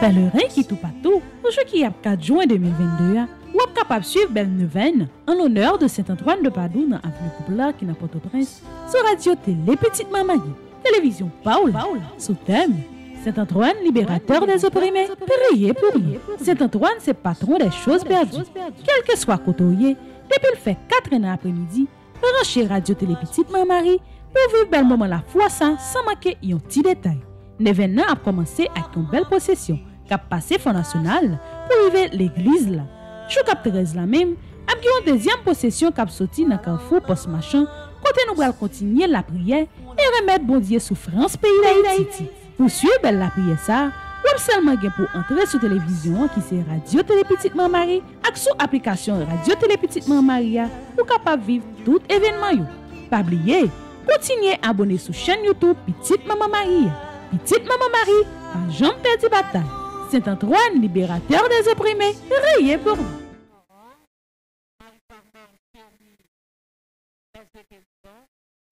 Pèlerin qui tout partout, aujourd'hui a 4 juin 2022, ou êtes capable de suivre Belle Neuvaine en l'honneur de Saint-Antoine de Padoue dans Avenue Poupla qui n'a pas au prince sur Radio Télé Petite Maman, télévision Paul, sous thème Saint-Antoine, libérateur des opprimés, priez pour nous. Saint-Antoine, c'est patron des choses perdues. Quel que soit côtoyé, depuis le fait 4 ans après-midi, branchez Radio Télé Petite Marie pour vivre bel moment la foi sans manquer un petit détail. L'événement a commencé avec une belle possession kap pase Fond National pou rive l'eglize la. Chou kap 13 la mem, ap gyon dezyam posesyon kap soti nan kanfou pos machan kote nou bral kontinye la priye e remet bondye soufrans peyi la ititi. Pou sye bel la priye sa, wap selman gen pou antre sou televizyon ki se Radio Telepetitman Mari ak sou aplikasyon Radio Telepetitman Maria pou kap ap viv tout evenman yo. Pabliye, kontinye abone sou chen Youtube Petit Maman Maria. Petit Maman Marie, pa jom perdi batay. Bataille. Saint-Antoine, libérateur des opprimés, riez pour nous.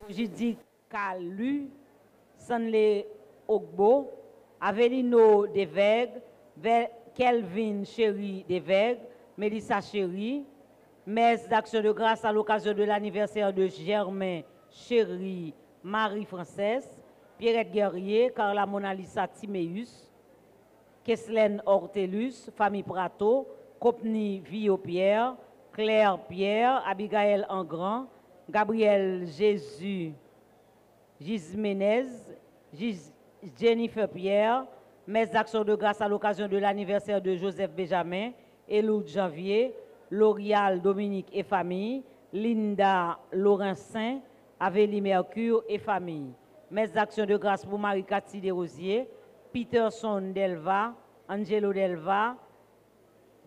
J'ai dit Kalu, Sanle Ogbo, Avelino Deveg, Kelvin Chéri Deveg, Mélissa Chéri, messe d'action de grâce à l'occasion de l'anniversaire de Germain Chéri Marie-Française, Pierrette Guerrier, Carla Monalisa Timéus, Keslen Hortelus, Famille Prato, Copni Vio-Pierre, Claire Pierre, Abigail Engrand, Gabriel Jésus Gismenez, Jennifer Pierre, mes actions de grâce à l'occasion de l'anniversaire de Joseph Benjamin, Eloud Janvier, L'Oréal Dominique et famille, Linda Laurencin, Avélie Mercure et famille. Mes actions de grâce pour Marie-Cathy Desrosiers, Peterson Delva, Angelo Delva,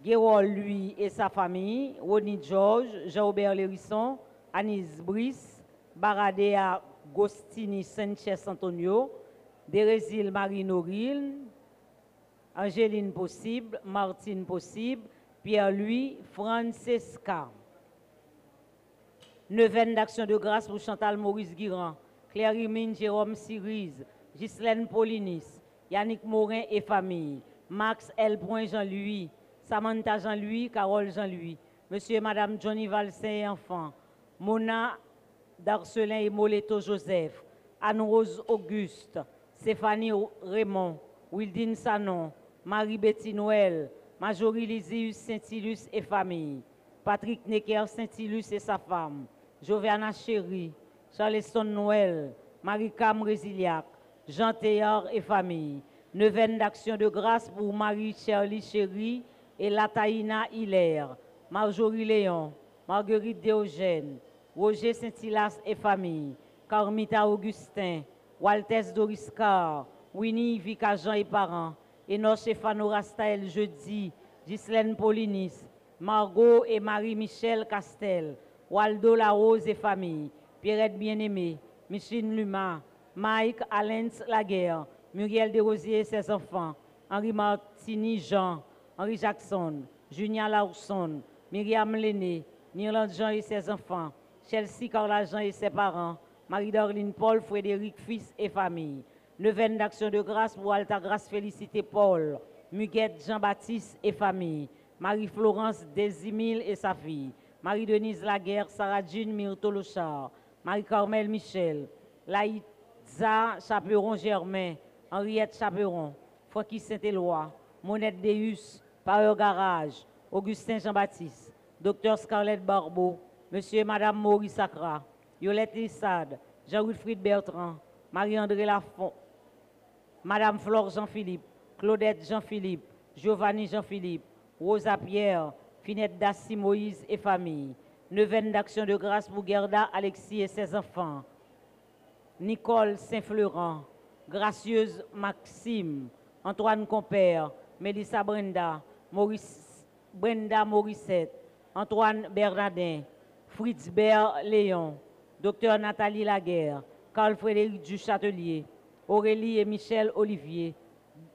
Guérol lui et sa famille, Ronnie George, Jean-Aubert Lérisson, Anis Brice, Baradea Gostini Sanchez Antonio, Dérésil Marie Noril, Angéline Possible, Martine Possible, Pierre-Louis, Francesca. Neuvaine d'action de grâce pour Chantal Maurice Guiran, Claire Rimine, Jérôme Cyrise, Ghislaine Polinis, Yannick Morin et famille, Max L. Jean-Louis, Samantha Jean-Louis, Carole Jean-Louis, Monsieur et Madame Johnny Valsin et enfants, Mona Darcelin et Moleto Joseph, Anne-Rose Auguste, Stéphanie Raymond, Wildine Sanon, Marie-Betty Noël, Majorie Lysius Saint-Ilus et famille, Patrick Necker Saint-Ilus et sa femme, Joviana Chéri, Charleston Noël, Marie-Cam Résiliac, Jean Théard et famille, Neuvaine d'action de grâce pour Marie-Charlie Chéri et Lataïna Hilaire, Marjorie Léon, Marguerite Déogène, Roger Saint-Hilas et famille, Carmita Augustin, Waltès Doriscar, Winnie Vika et parents, Enos Stéphano Rastael Jeudi, Ghislaine Polinis, Margot et Marie-Michel Castel, Waldo Larose et famille, Pierrette Bien-Aimée, Micheline Luma, Mike Allens Laguerre, Muriel Desrosiers et ses enfants, Henri Martini Jean, Henri Jackson, Julien Laurson, Myriam Lenné, Nirland Jean et ses enfants, Chelsea Carla Jean et ses parents, Marie-Darline Paul, Frédéric Fils et famille. Neuvaine d'action de grâce pour Alta Grâce Félicité Paul, Muguette Jean-Baptiste et famille. Marie-Florence Desimille et sa fille. Marie-Denise Laguerre, Sarah Jean Myrtolochard, Marie-Carmel Michel, Laïza Chaperon Germain, Henriette Chaperon, Francky Saint-Éloi, Monette Deus, Power Garage, Augustin Jean-Baptiste, Docteur Scarlett Barbeau, Monsieur et Madame Maurice Sacra, Yolette Lissade, Jean-Wilfried Bertrand, Marie-André Lafont, Madame Flore Jean-Philippe, Claudette Jean-Philippe, Giovanni Jean-Philippe, Rosa Pierre, Finette Dassi Moïse et famille. Neuvaine d'action de grâce pour Gerda Alexis et ses enfants. Nicole Saint-Florent, Gracieuse Maxime, Antoine Compère, Mélissa Brenda, Maurice, Brenda Morissette, Antoine Bernardin, Fritz Bert Léon, Docteur Nathalie Laguerre, Carl-Frédéric Duchâtelier, Aurélie et Michel Olivier,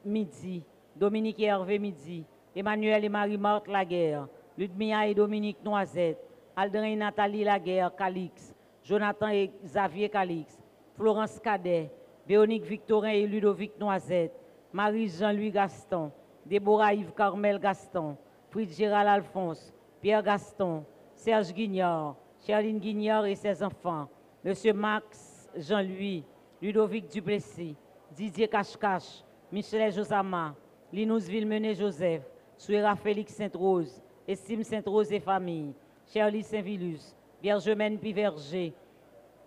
Midi, Dominique et Hervé Midi, Emmanuel et Marie-Marthe Laguerre, Ludmilla et Dominique Noisette, Aldrin et Nathalie Laguerre, Calix, Jonathan et Xavier Calix, Florence Cadet, Véronique Victorin et Ludovic Noisette, Marie Jean-Louis Gaston, Déborah Yves Carmel Gaston, Fritz Gérald Alphonse, Pierre Gaston, Serge Guignard, Charline Guignard et ses enfants, Monsieur Max Jean-Louis, Ludovic Duplessis, Didier Cache-Cache, Michel Josama, Linus Villemené Joseph, Souera Félix Sainte-Rose, Estime Sainte-Rose et famille, Shirley Saint-Vilus, Vierge Piverger,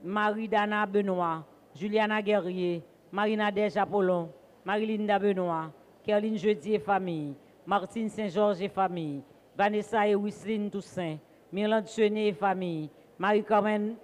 Marie-Dana Benoît, Juliana Guerrier, Marie-Nadège Apollon, Marie-Linda Benoît, Caroline Jeudi et famille, Martine Saint-Georges et famille, Vanessa et Wisseline Toussaint, Myrlande Chenet et famille, Marie-Carmen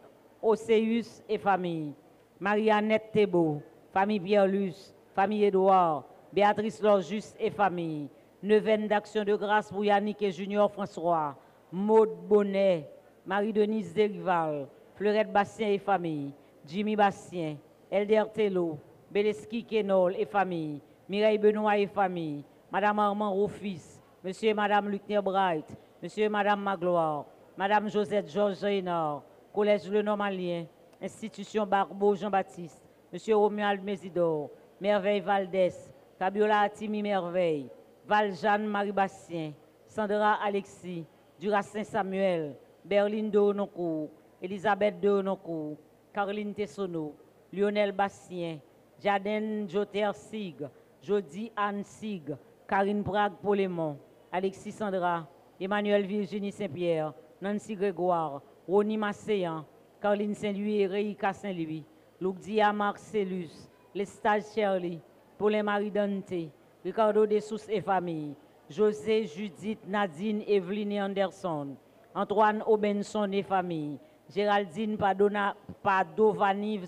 Océus et famille, Marie-Annette Thébault, famille Pierre-Luce, famille Édouard, Béatrice Lorjus et famille, Neuvaine d'action de grâce pour Yannick et Junior François, Maude Bonnet, Marie-Denise Derival, Fleurette Bastien et famille, Jimmy Bastien, Elder Tello, Beleski Kenol et famille, Mireille Benoît et famille, Madame Armand Rofis, Monsieur et Madame Lucner Bright, Monsieur et Madame Magloire, Madame Josette Georges Reynard, Collège Le Normalien, Institution Barbeau Jean-Baptiste, Monsieur Romuald Mésidor, Merveille Valdès, Fabiola Atimi Merveille, Valjeanne Marie-Bastien, Sandra Alexis, Duracin Samuel, Berline de Hononcourt, Elisabeth de Hononcourt, Caroline Tessonneau, Lionel Bastien, Jaden Joter Sig, Jody Anne Sig, Karine Prague Polémon, Alexis Sandra, Emmanuel Virginie Saint-Pierre, Nancy Grégoire, Ronnie Masséan, Caroline Saint-Louis et Réika Saint-Louis, Luc Dia Marcellus, Lestage Shirley, Paulin Marie Dante, Ricardo Dessous et famille, José Judith Nadine Evelyne Anderson, Antoine Obenson et famille, Géraldine Padona, Padovani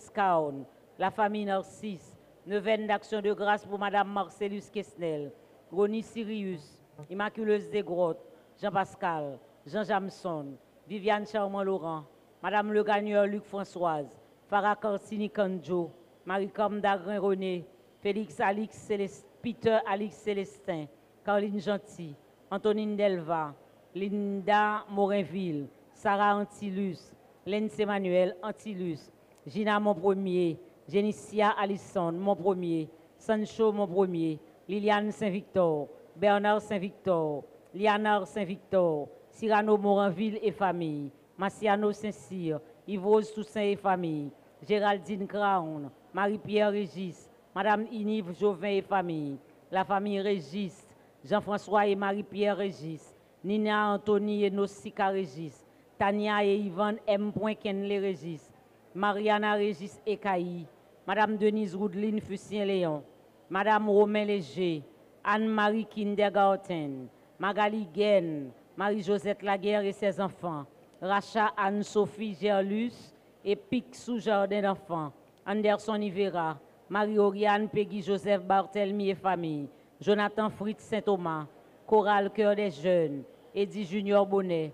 la famille Narcisse, Neuvaine d'action de grâce pour Madame Marcellus Kesnel, Ronnie Sirius, Immaculeuse Desgrottes, Jean-Pascal, Jean Jamson, Viviane Charmant-Laurent, Madame Le Gagneur Luc Françoise, Farah Corsini Kanjo, Marie-Com Dagrin René, Félix Alix Célestin, Peter Alix Célestin, Caroline Gentil, Antonine Delva, Linda Morinville, Sarah Antilus, Lens Emmanuel Antilus, Gina Mon Premier, Génicia Alisson Mon Premier, Sancho Mon Premier, Liliane Saint-Victor, Bernard Saint-Victor, Lianard Saint-Victor, Cyrano Morinville et famille, Massiano Saint-Cyr, Yves Toussaint et famille, Géraldine Crown, Marie-Pierre Régis, Madame Inive Jovin et famille, la famille Régis, Jean-François et Marie-Pierre Régis, Nina Anthony et Nosika Régis, Tania et Yvonne M. Kenley Régis, Mariana Régis Ekaï, Madame Denise Roudline Fussien-Léon, Madame Romain Léger, Anne-Marie Kindergarten, Magali Guen, Marie-Josette Laguerre et ses enfants, Racha Anne-Sophie Gerlus et Picsou Jardin d'enfants, Anderson Ivera, Marie-Oriane Peggy Joseph Barthelmy et famille, Jonathan Fritz Saint-Thomas, Choral Cœur des Jeunes, Eddie Junior Bonnet,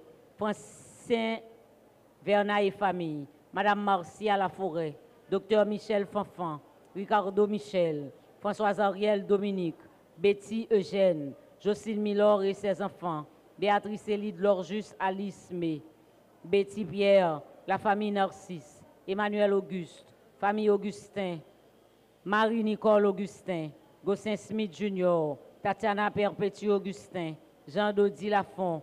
Francien Verna et famille, Madame Marcia Laforêt, Docteur Michel Fanfan, Ricardo Michel, Françoise Ariel Dominique, Betty Eugène, Jocelyne Milor et ses enfants, Béatrice Élide Lorjus Alice May, Betty Pierre, la famille Narcisse, Emmanuel Auguste, famille Augustin, Marie-Nicole Augustin, Gossin Smith Junior, Tatiana Perpétue Augustin, Jean-Dodi Lafont,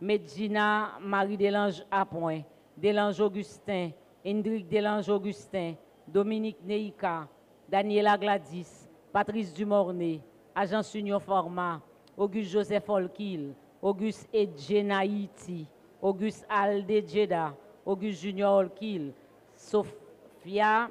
Medjina Marie Delange Appoint, Delange Augustin, Hendrik Delange Augustin, Dominique Neika, Daniela Gladys, Patrice Dumornay, Agence Union Format, Auguste Joseph Olkil, Auguste Edjenaïti, Auguste Alde Djeda, Auguste Junior Olkil, Sophia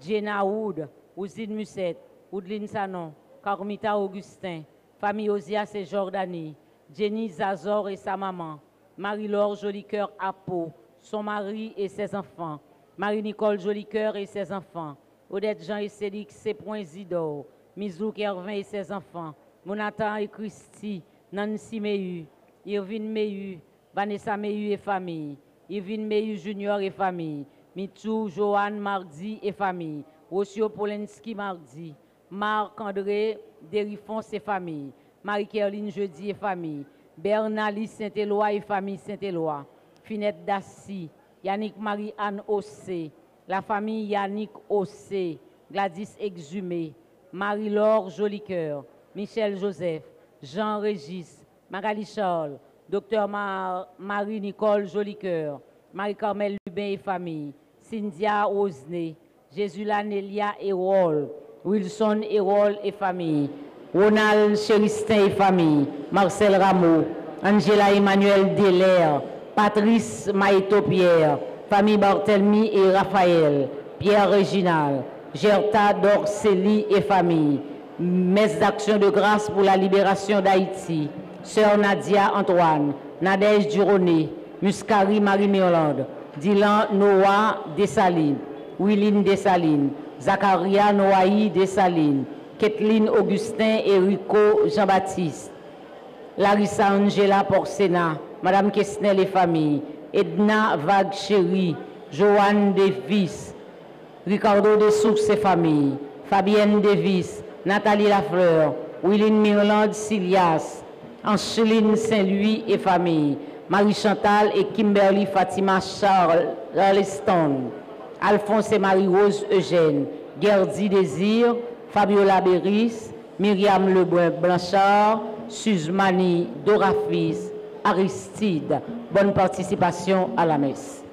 Jenna Wood, Ousine Musset, Oudline Sanon, Carmita Augustin, famille Osias et Jordanie, Jenny Zazor et sa maman, Marie-Laure Jolicoeur Apo, son mari et ses enfants, Marie-Nicole Jolicoeur et ses enfants, Odette Jean et Célix Zidor, Mizouk Hervin et ses enfants, Monatan et Christy, Nancy Mehu, Irvine Mehu, Vanessa Mehu et famille, Irvine Mehu Junior et famille, Mitou Joanne Mardi et famille, Rocio Polenski Mardi, Marc-André Derifon et famille, Marie-Caroline Jeudi et famille, Bernalis Saint-Éloi et famille Saint-Éloi, Finette Dassi, Yannick Marie-Anne Ossé, la famille Yannick Ossé, Gladys Exhumé, Marie-Laure Jolicoeur, Michel Joseph, Jean Régis, Magali Charles, Docteur Marie-Nicole Jolicoeur, Marie-Carmel Lubin et famille, Cynthia Osney, Jésus Lanelia Erol, Wilson Erol et famille, Ronald Cheristin et famille, Marcel Rameau, Angela Emmanuel Delaire, Patrice Maïto Pierre, famille Barthelmy et Raphaël, Pierre Réginal, Gerta Dorceli et famille, messe d'action de grâce pour la libération d'Haïti, Sœur Nadia Antoine, Nadège Duroné, Muscari Marie-Méolande, Dylan Noah Dessalines, Willine Dessalines, Zacharia Noaï Dessalines, Kathleen Augustin et Rico Jean-Baptiste, Larissa Angela Porcena, Madame Kessnel et famille, Edna Vague Chéri, Joanne Davis, Ricardo de Sources et famille, Fabienne Davis, Nathalie Lafleur, Willine Mirland Silias, Angeline Saint-Louis et famille, Marie-Chantal et Kimberly Fatima Charles Stone, Alphonse et Marie-Rose Eugène, Gerdy Désir, Fabiola Beris, Myriam Lebrun Blanchard, Suzmani Dorafis, Aristide. Bonne participation à la messe.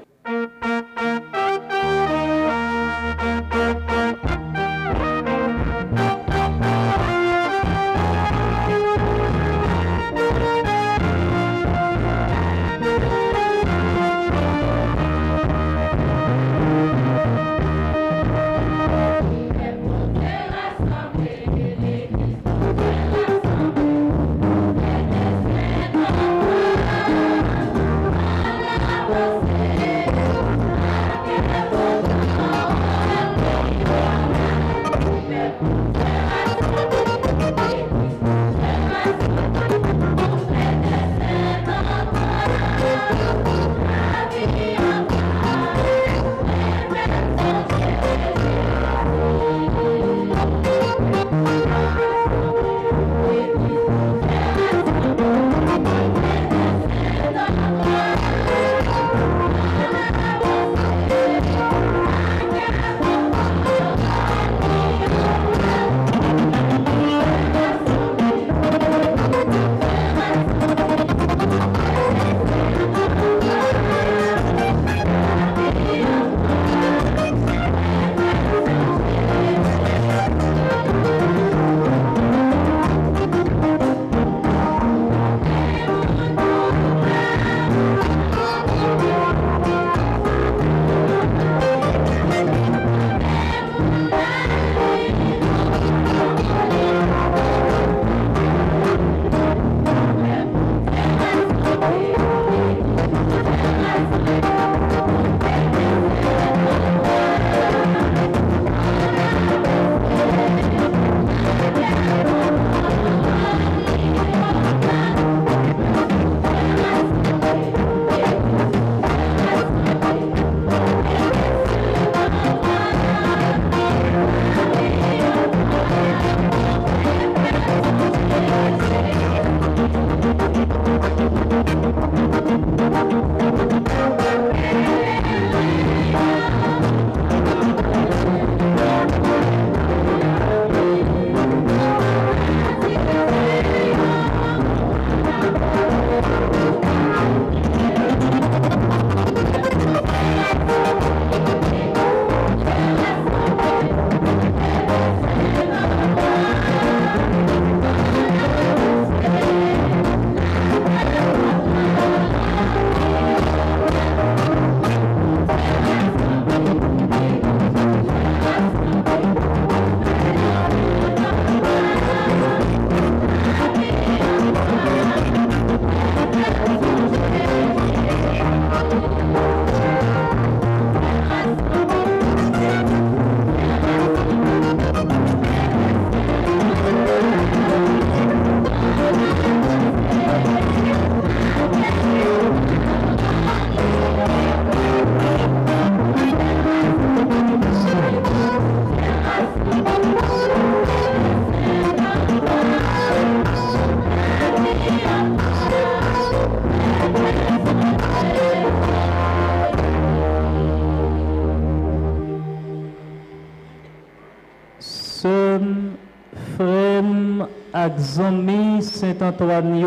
Zami Saint-Antoine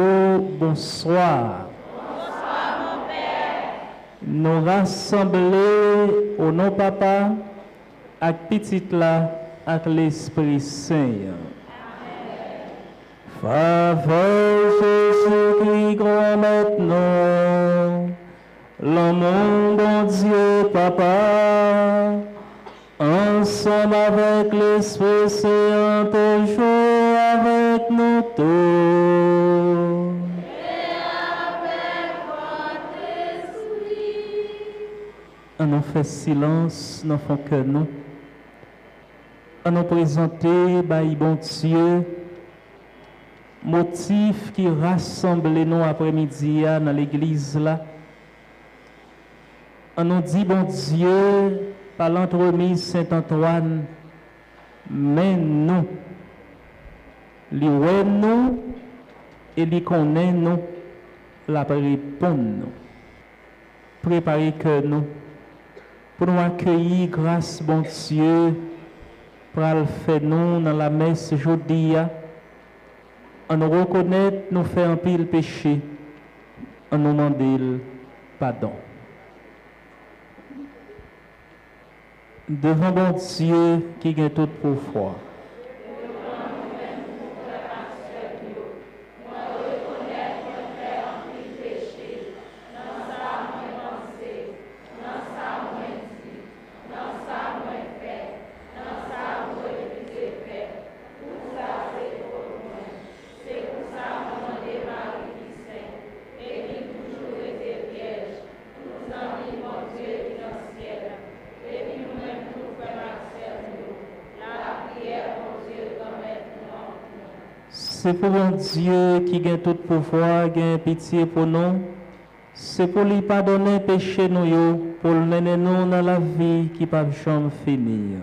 bonsoir. Bonsoir, mon père. Nous rassemblés au nom papa, ak petit là, ak l'Esprit Saint. Silence dans fond que nous. On nous présenter, bah, bon Dieu, motif qui rassemble nous après-midi dans l'église là. On nous dit, bon Dieu, par l'entremise Saint-Antoine, mais nous, lui nous et lui connaît nous, la répondre nous. Préparez que nous, pour nous accueillir grâce, bon Dieu, pour le faire nous dans la messe aujourd'hui, on nous reconnaît, nous faire un pile péché, on nous demande pardon. devant bon Dieu qui gagne tout pouvoir. C'est pour un Dieu qui gagne tout pouvoir, gagne pitié pour nous. C'est pour lui pardonner péché nous, pour mener nous dans la vie qui ne peut jamais finir.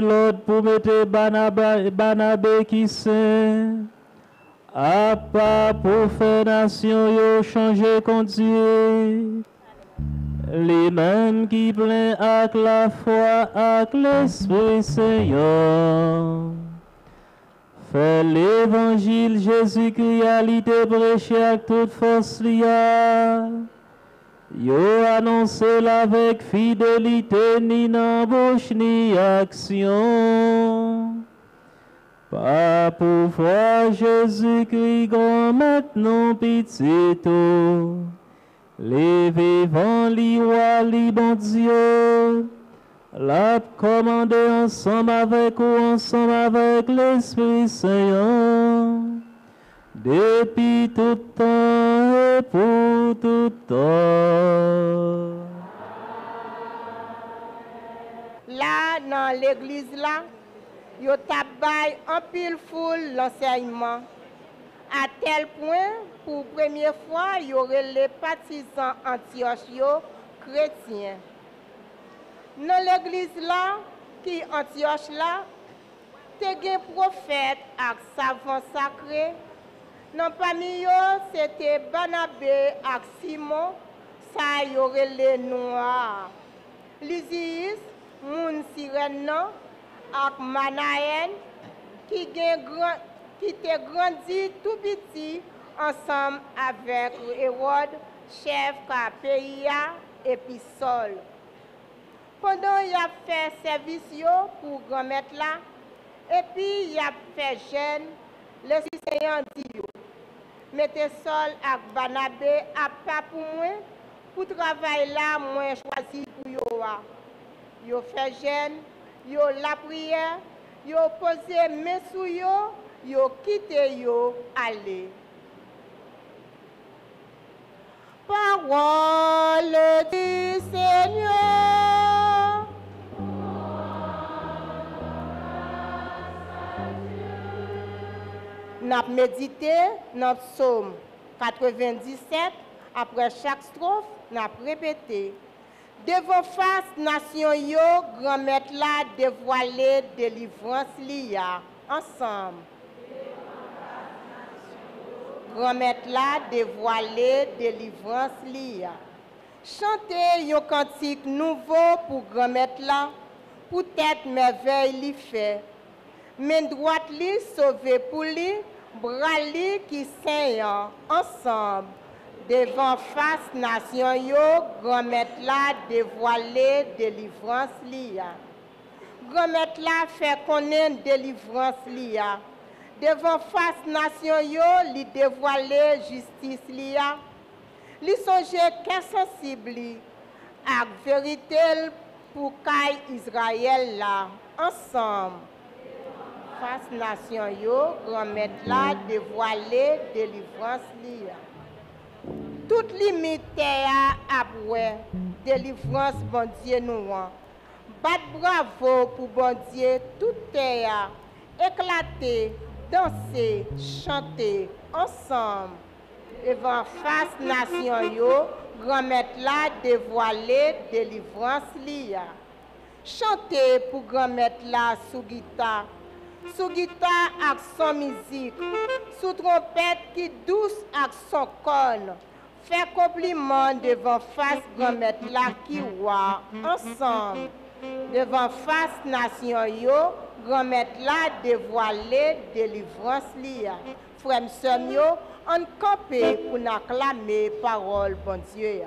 L'ordre pour mettre Banabé qui sait, à pas pour faire nation, yo changer Dieu. Les mêmes qui plein avec la foi, avec l'Esprit Seigneur. Fait l'évangile Jésus-Christ, prêché avec toute force liée. Yo annoncé avec fidélité, ni n'embauche ni action. Pas pour foi Jésus-Christ, grand maintenant petit tout. Les vivants, li roi, li bon Dieu. La commandé ensemble avec ou ensemble avec l'Esprit Saint depuis tout temps pour tout temps. Là, dans l'église là, yo tabay en pile foule l'enseignement. À tel point, pour première fois, y aurait les partisans Antioche yo chrétiens. Dans l'église là, qui Antioche là, te gen prophète ak savant sacré. Nan pami yo, sete Banabe ak Simon, sa yorele noua. Liziis, moun siren nan, ak Manaen, ki, gran, ki te grandi tou biti ansam avek Erod, chef ka peya epi sol. Pendan y ap fè servis yo pou gromet la, epi y ap fè jen, le si seyan di yo. Mettez Saul ak Barnabé à pas pour moi, pour travail là, moi choisi pour yo a. Yo yo la prière, yo posé main sous yo, yo quitté yo. Parole du Seigneur. N'a médité dans psaume 97, après chaque strophe, n'a répété. Devant face nation yo, grand maître là dévoilé délivrance liya ensemble. Grand maître là dévoilé délivrance liya. Chantez un cantique nouveau pour grand maître pour tête merveille li fait. Main droite li sauvé pour lui, bras li qui saint ensemble. Devant face nation yo, grand maître là dévoilé délivrance liya. Grand maître là fait connaître délivrance liya. Devant face nation yo, li dévoilé justice liya. Li songe qu'est sensible li, ak vérité pour kay Israël là, ensemble. Face nation yo, grand maître là dévoilé délivrance liya. Toute limite terre après délivrance bon Dieu nous rend. Bat bravo pour bon Dieu toute terre éclater, danser, chanter ensemble. Devant face nation yo, grand maître là dévoilé délivrance liya. Chanter pour grand maître là sous guitare. Sous guitare avec son musique, sous trompette qui douce avec son corne. Fait compliment devant face grand maître là qui roi ensemble. Devant face nation yo, grand maître là dévoilé délivrance liya. Frère sœur on campé pour n'acclamer parole bon Dieu.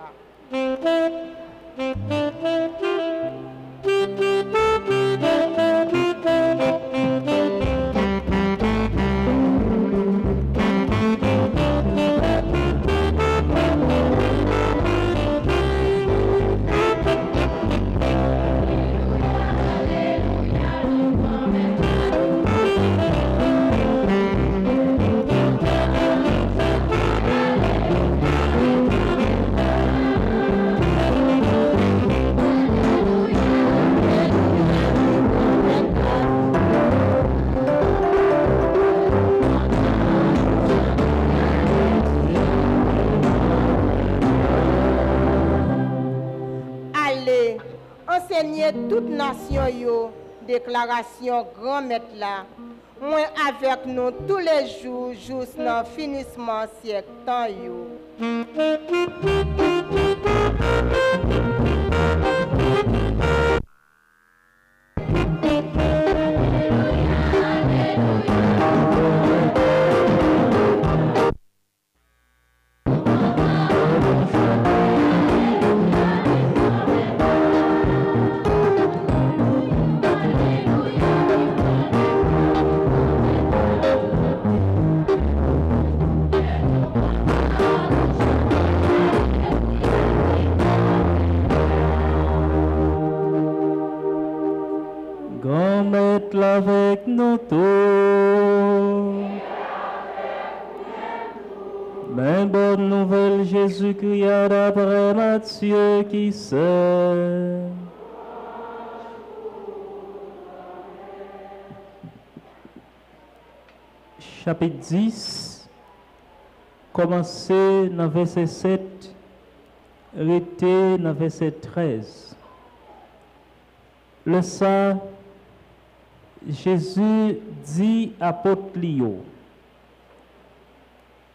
enseigner toute nation yo déclaration grand maître avec nous tous les jours jusqu'au finissement siècle avec tous. Ben bonne nouvelle, Jésus-Christ d'après Matthieu qui sait. Chapitre 10, commencé dans verset 7, arrêté dans verset 13. Le ça, Jésus dit à Potlio,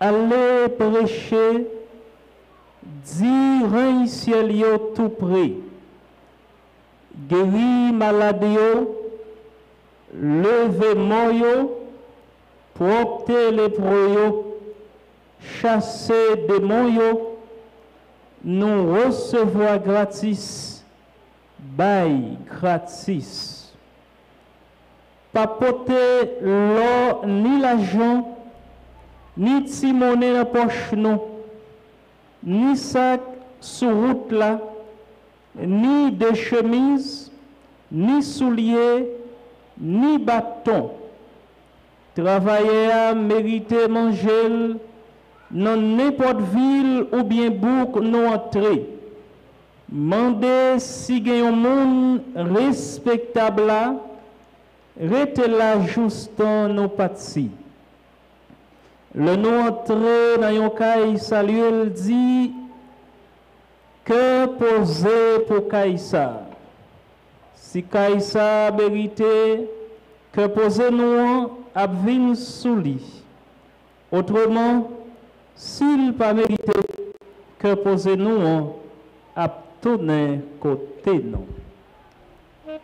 allez prêcher, dire ciel tout près, guérir malade lever mort yo, propter les yo, chasser démons nous recevoir gratis, bail gratis pas porter l'or ni l'argent, ni ti monnaie dans poche non, ni sac sur route là, ni de chemise, ni souliers, ni bâton. Travailler à mériter manger dans n'importe ville ou bien bouc non entrée. Mandez si un monde respectable là, Rete là juste nos partis. Le nom entré dans yon caille saluel dit que poser pour Kaïsa. Si Kaïsa mérité que poser nous à venir sous lui. Autrement, s'il pas mérité que poser nous à tourner côté nous.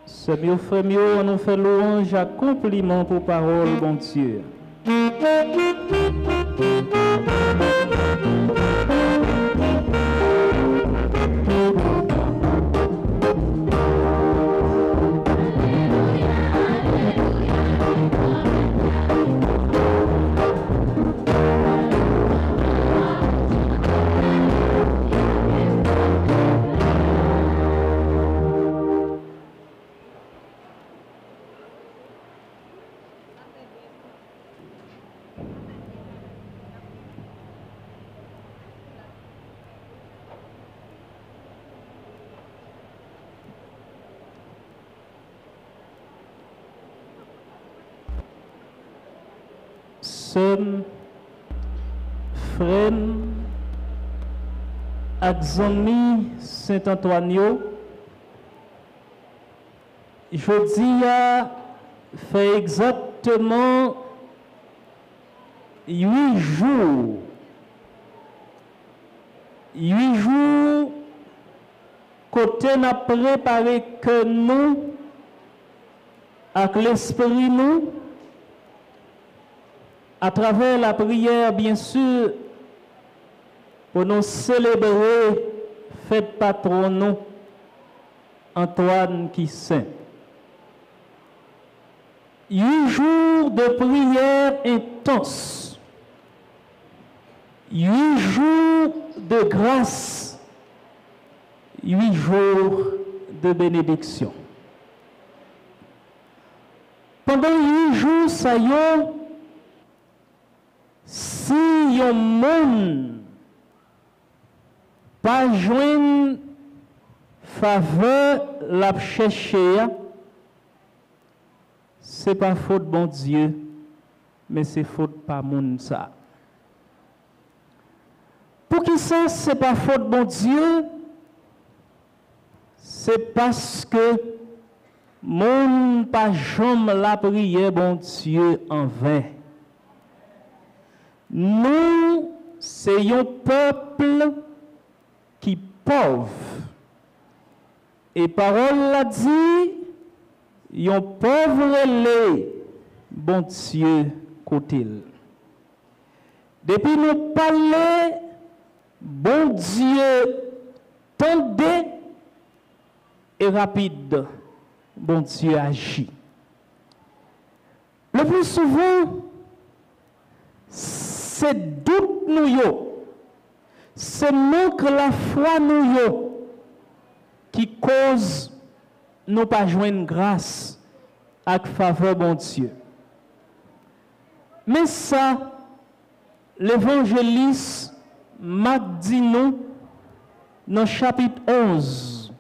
Ce mieux fait mieux, on nous fait louange à compliment pour parole, bon Dieu. Sœur, frère, ak Saint-Antoine, jeudi a fait exactement huit jours. Huit jours côté n'a préparé que nous, avec l'esprit nous, à travers la prière, bien sûr, pour nous célébrer fête patron Antoine qui saint. Huit jours de prière intense. Huit jours de grâce. Huit jours de bénédiction. Pendant huit jours, ça y est, si yon monde pas joindre faveur la chercher, c'est pas faute bon Dieu, mais c'est faute pas moun. Pour qui ça, c'est pas faute bon Dieu, c'est parce que mon pas jamais la prière, bon Dieu, en vain. Nous, c'est un peuple qui pauvre. Et parole l'a dit, un pauvre les bon Dieu côté. Depuis nous parler, bon Dieu, tendez et rapide, bon Dieu agit. Le plus souvent, c'est doute nous, c'est manque la foi nous qui cause nous pas joindre grâce avec faveur bon Dieu. Mais ça, l'évangéliste Marc dit nous dans chapitre 11,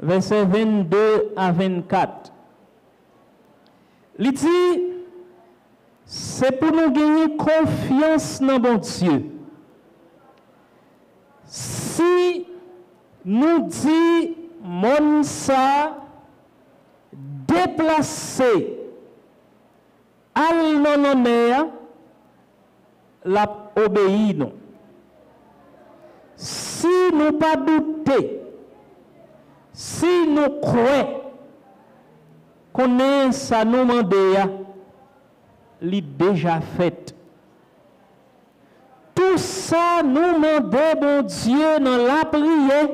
versets 22 à 24. Il dit, c'est pour nous gagner confiance dans bon Dieu. Si nous dit mon ça déplacé al non la obéi. Si nous pas douter, si nous croyons qu'on est ça nous demande, déjà fait. Tout ça nous demande, bon Dieu, dans la prière,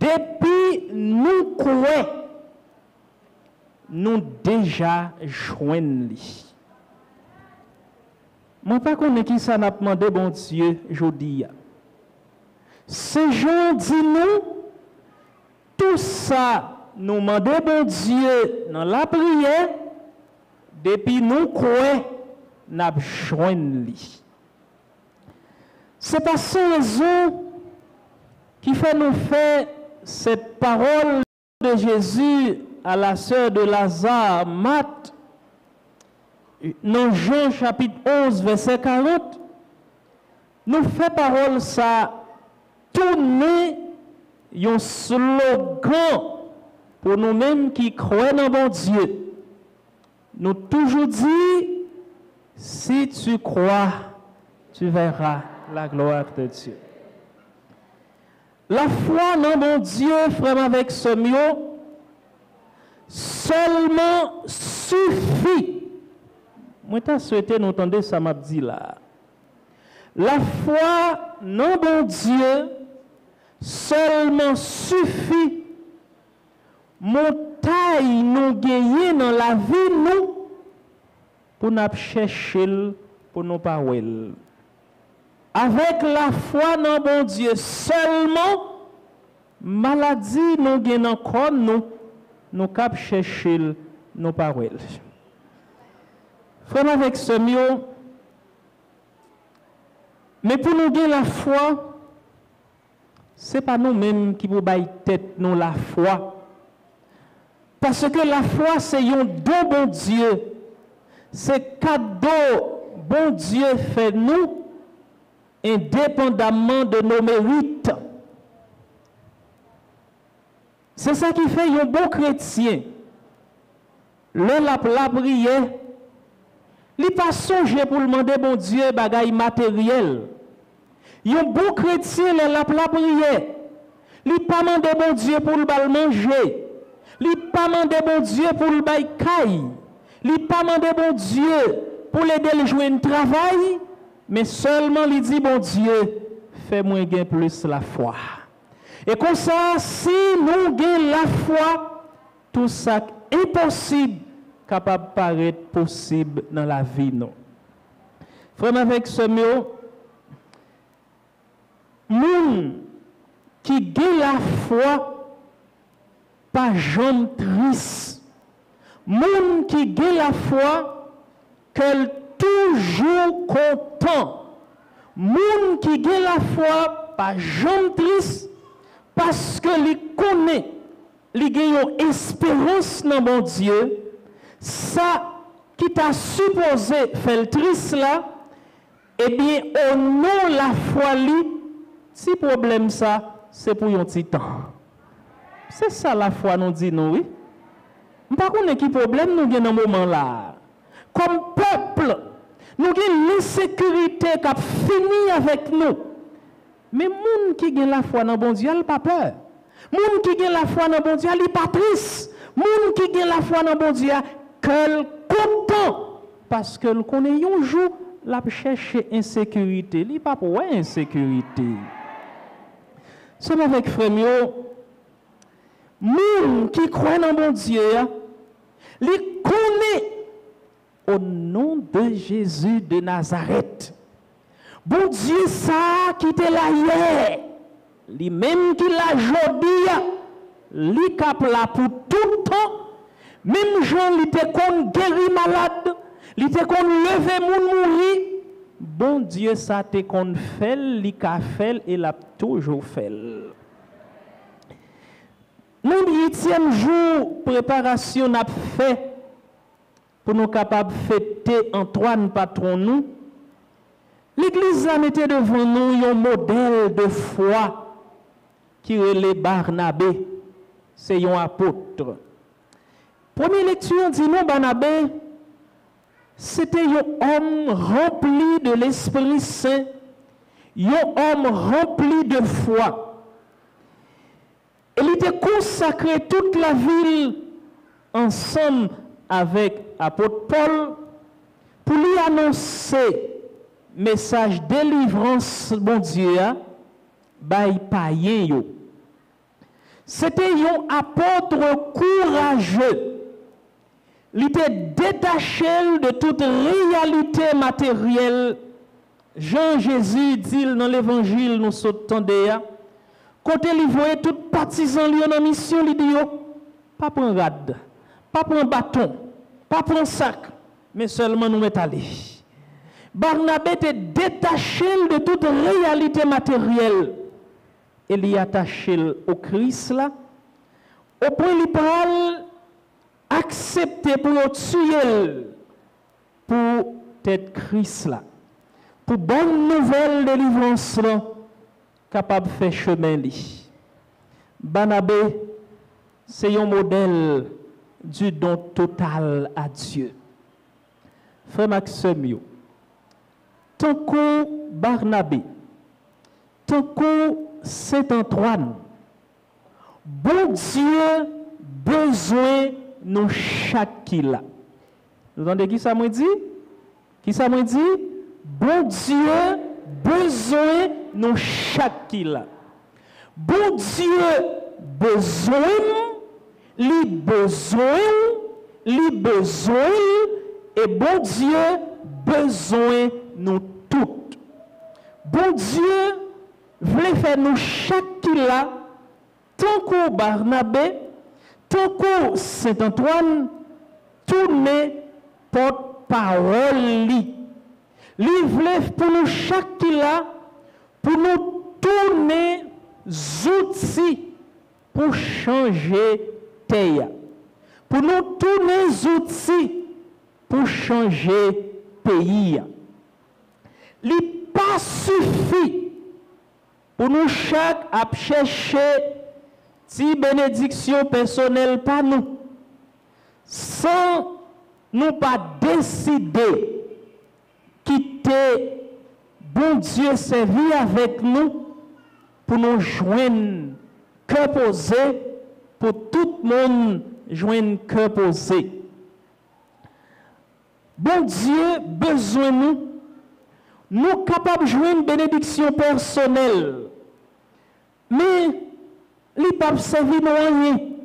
depuis nous croyons, nous déjà joignons Moi, pas connais qui ça n'a demandé, bon Dieu, aujourd'hui. Ces gens disent nous, tout ça, nous demandons, bon Dieu, dans la depuis nous croyons, nous joignons C'est pas sans raison qui fait nous faire cette parole de Jésus à la sœur de Lazare, Matt, dans Jean chapitre 11, verset 40, nous fait parole ça, tourner un slogan pour nous-mêmes qui croyons en bon Dieu. Nous toujours dit, si tu crois, tu verras la gloire de Dieu. La foi dans mon Dieu, frère, avec ce mot, seulement suffit. Moi, je souhaité nous entendre ça m'a dit là. La foi non bon Dieu seulement suffit. Mon taille nous gagner dans la vie nous pour nous chercher pour nous parler. Avec la foi non bon Dieu seulement maladie nous gagne encore nous nous cap chercher nos paroles. Frère avec ce mieux, mais pour nous gagner la foi, ce n'est pas nous-mêmes qui vous bailler tête nous la foi. Parce que la foi, c'est un don bon Dieu. C'est cadeau bon Dieu fait nous, indépendamment de nos mérites. C'est ça qui fait un bon chrétien. Le la, la prière, il pas songer pour demander bon Dieu bagaille matériel. Un bon chrétien le la, la prière. Il pas demander bon Dieu pour le manger. Il pas demander bon Dieu pour le bail caille. Il pas demander bon Dieu pour l'aider à jouer un travail, mais seulement il dit bon Dieu, fais-moi plus la foi. Et comme ça, si nous avons la foi, tout ça impossible capable de paraître possible dans la vie. Non. Frère, avec ce mot, moun qui a la foi, pas jamais triste. Moun qui a la foi, qu'elle toujours content. Moun qui la foi, pas jamais triste parce que les connaît, les espérance dans mon Dieu, ça qui t'a supposé faire triste là, eh bien, au nom la foi, si problème ça, c'est pour un temps. C'est ça la foi nous dit nous, oui. Par contre, qui problème nous avons dans ce moment là. Comme peuple, nous avons l'insécurité qui a fini avec nous. Mais gens qui ont la foi dans bon Dieu, il pas peur. gens qui ont la foi dans bon Dieu, il pas triste. gens qui ont la foi dans bon Dieu, qu'elle content parce que connaît un jour la chercher insécurité, il pas pour insécurité. C'est avec frère gens qui croient dans bon Dieu, les connaît au nom de Jésus de Nazareth. Bon Dieu, ça qui était là hier, lui-même qui l'a aujourd'hui, lui cap là pour tout le temps, même Jean, il était qu'on guéri malade, il était qu'on lever moun mourir. Bon Dieu, ça te qu'on fait, li ka fait et l'a toujours fait. Nous, huitième jour, préparation n'a fait pour nous capables de fêter Antoine patron nous. L'église a mis devant nous un modèle de foi qui est le Barnabé, c'est un apôtre. Première lecture dit nous Barnabé, c'était un homme rempli de l'Esprit Saint, un homme rempli de foi. Il était consacré toute la ville ensemble avec apôtre Paul pour lui annoncer message délivrance bon Dieu by païen C'était un apôtre courageux. Il était détaché de toute réalité matérielle. Jean Jésus dit dans l'évangile, nous s'entendons, quand il voyait tout partisan lui en mission, il dit, pas prendre rade, pas prendre bâton, pas prendre sac, mais seulement nous mettre aller. Barnabé était détaché de toute réalité matérielle. Il y attaché au Christ là, au point parle accepter pour tuer pour être Christ là. Pour bonne nouvelle délivrance là capable de faire chemin. Banabé, c'est un modèle du don total à Dieu. Frère Maxime, tant que Barnabé, tant que Saint-Antoine, bon Dieu besoin de chaque là. Vous entendez qui ça m'a dit? Qui ça m'a dit? Bon Dieu besoin nous chaque là. Bon Dieu besoin, les besoin, les besoin, et bon Dieu besoin nous toutes. Bon Dieu voulait faire nous chaque là, tant que Barnabé, tant que Saint-Antoine, tourner Lui pour nous chaque là, pour nous tourner outils pour changer terre. Pour nous tourner outils pour changer pays. Il pas suffit pour nous chaque à chercher si bénédiction personnelle pas nous sans nous pas décider quitter bon Dieu servi avec nous pour nous joindre que posé, pour tout le monde joindre que posé. Bon Dieu, besoin nous, nous capables de joindre une bénédiction personnelle. Mais, il pas servir nous.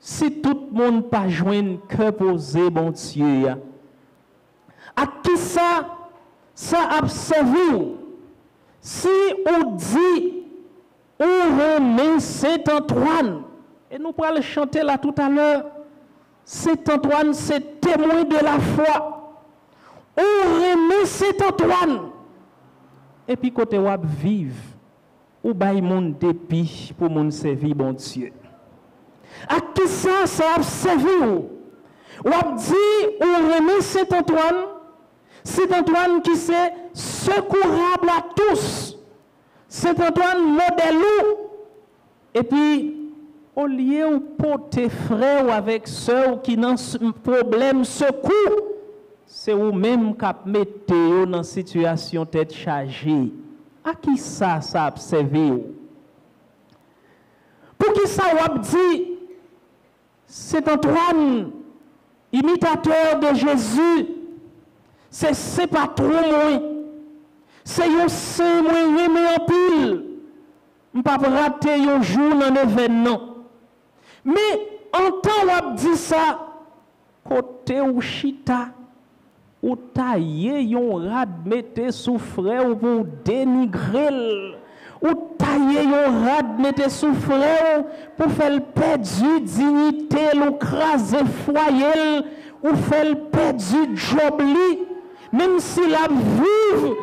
Si tout le monde pas joindre que posé, bon Dieu. À qui ça? Ça a servi. Si on dit, on remet Saint-Antoine, et nous pourrons le chanter là tout à l'heure, Saint-Antoine, c'est témoin de la foi. On remet Saint-Antoine. Et puis, côté wab vive, ou bail mon dépit pour mon servir bon Dieu. À qui ça, ça a servi? Wab dit, on remet Saint-Antoine, c'est Antoine qui c'est secourable à tous. C'est Antoine modèle. Et puis, au lieu pour tes frères ou avec ceux qui ont un problème secours, c'est vous-même qui mettez dans situation tête chargée. À qui ça, ça observé? Pour qui ça, vous dit, c'est Antoine, imitateur de Jésus, c'est c'est pas trop moi. C'est un saint moi aimé en pile. Je pas rater un jour dans l'événement. Mais en temps où dit ça, côté ou chita, ou tailler un rad mettez sous frère ou pour dénigrer ou tailler un rad mettez sous frère pour faire perdre dignité ou craser foyer ou faire perdre job même si la vive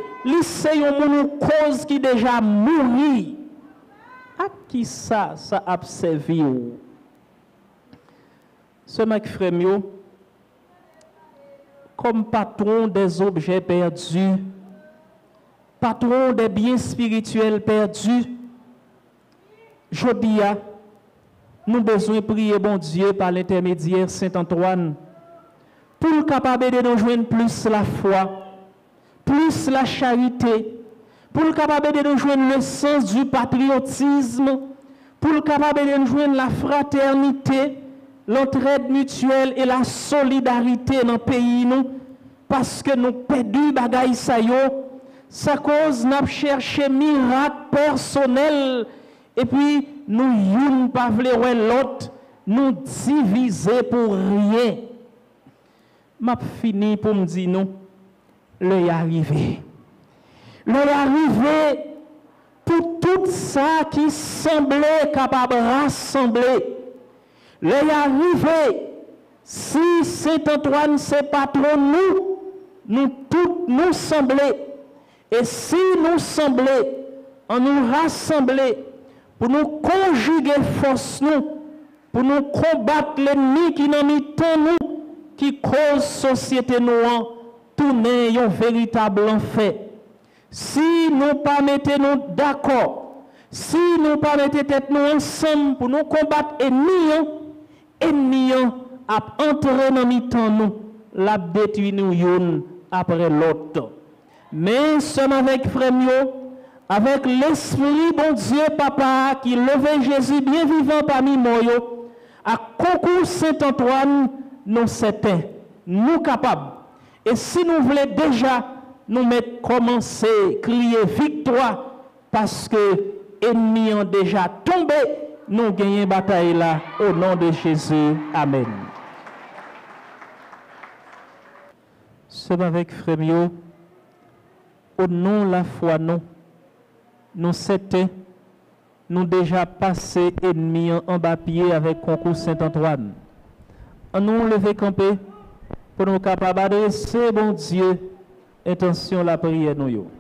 c'est une cause qui déjà mouri à qui ça ça a servi ce mec Frémio comme patron des objets perdus patron des biens spirituels perdus je dis nous besoin de prier bon Dieu par l'intermédiaire Saint Antoine pour le capable de nous joindre plus la foi, plus la charité, pour le capable de nous joindre le sens du patriotisme, pour le capable de nous joindre la fraternité, l'entraide mutuelle et la solidarité dans le pays nous, parce que nous perdu bagaille yo, ça cause n'a cherché miracle personnel. Et puis nous youn pas l'autre, nous diviser pour rien m'a fini pour me dire non, le y arrivé. Y arrivé pour tout ça qui semblait capable de rassembler. Le y arrivé si Saint-Antoine c'est patron nous, nous tous nous sembler. Et si nous sembler, en nous rassembler pour nous conjuguer force nous, pour nous combattre l'ennemi qui nous mis nous, qui cause société noire tourner un véritable enfer. Si nous pas mettons d'accord, si nous pas mettons tête ensemble pour nous combattre l'ennemi, l'ennemi a entré dans mi-temps nous, l'a détruit nous après l'autre. Mais sommes avec frère avec l'esprit bon Dieu papa qui levait Jésus bien vivant parmi nous, à concours Saint-Antoine, nous certains, nous capables. Et si nous voulons déjà nous mettre commencer à crier victoire parce que ennemis ont déjà tombé, nous gagnons bataille là au nom de Jésus. Amen. C'est avec Frémio, au nom de la foi, nous, nous c'était, nous déjà passé ennemis en bas pied avec concours Saint-Antoine en nous lever camper pour nous capables d'adresser, bon Dieu, intention la prière nous. dénoncer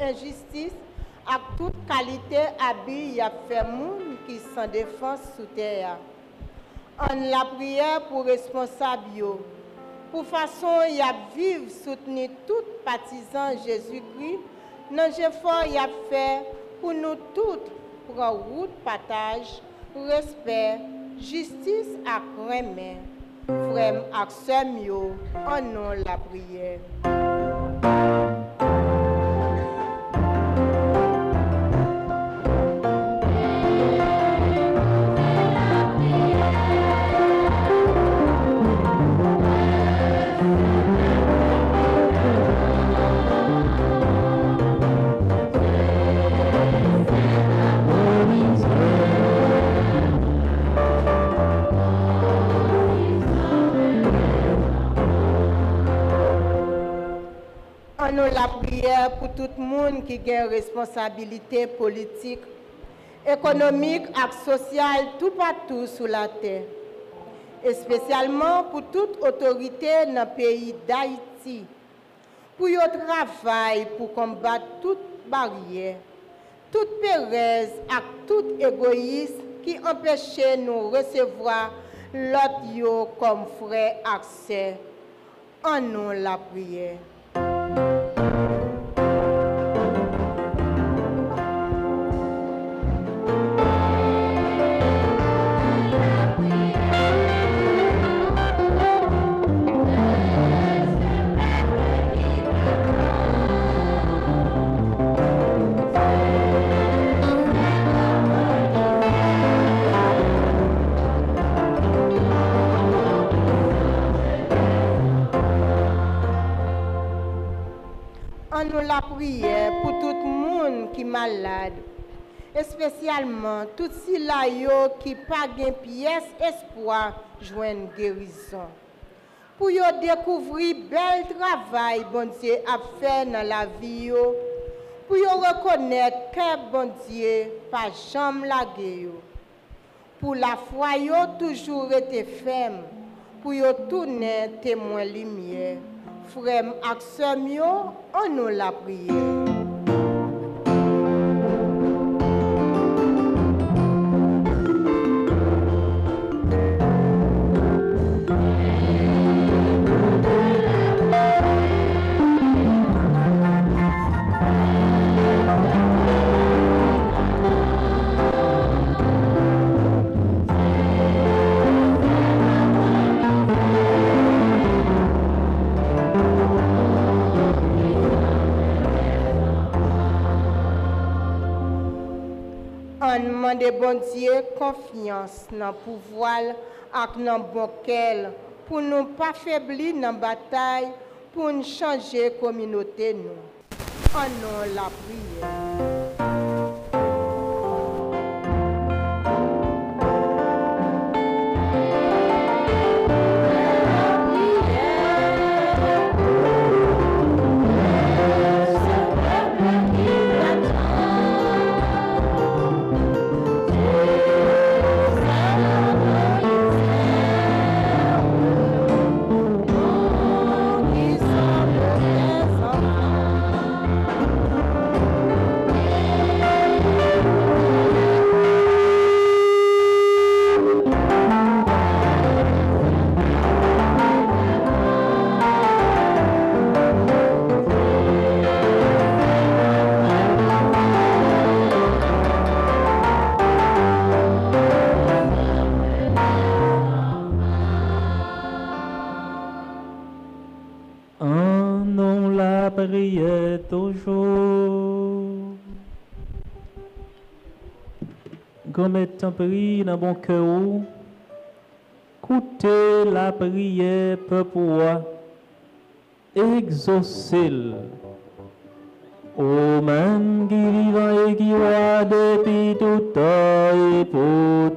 injustice à toute qualité habile y a fait moun qui s'en défense sous terre. En la prière pour responsable pour façon y a vivre soutenir tout partisan Jésus-Christ dans l'effort y a fait pour nous toutes prendre route partage, respect, justice ak remen, frem ak sem yo, anon la priye. Anon la priye pou tout moun ki gen responsabilite politik, ekonomik ak sosyal tout patou sou la te. Espesyalman pou tout otorite nan peyi d'Haïti, pou yo travay pou kombat tout barye, tout perez ak tout egoïs ki empèche nou resevoa lot yo kom fre ak se. Anon la priye. An nou la priye pou tout moun ki malade, espesyalman tout si la yo ki pa gen piyes espwa jwen gerison. Pou yo dekouvri bel travay bondye ap fe nan la vi yo, pou yo rekonet ke bondye pa jam lage yo. Pou la fwa yo toujou rete fem, pou yo toune temwen limye. frem ak semyo, an nou la priye. Mande bondye konfians nan pouvoal ak nan bonkel pou nou pa febli nan batay pou nou chanje kominote nou. An nou la priye. En Pris dans mon cœur, écoutez la prière peuple exaucez Ô même qui vivant et qui roi depuis tout temps et pour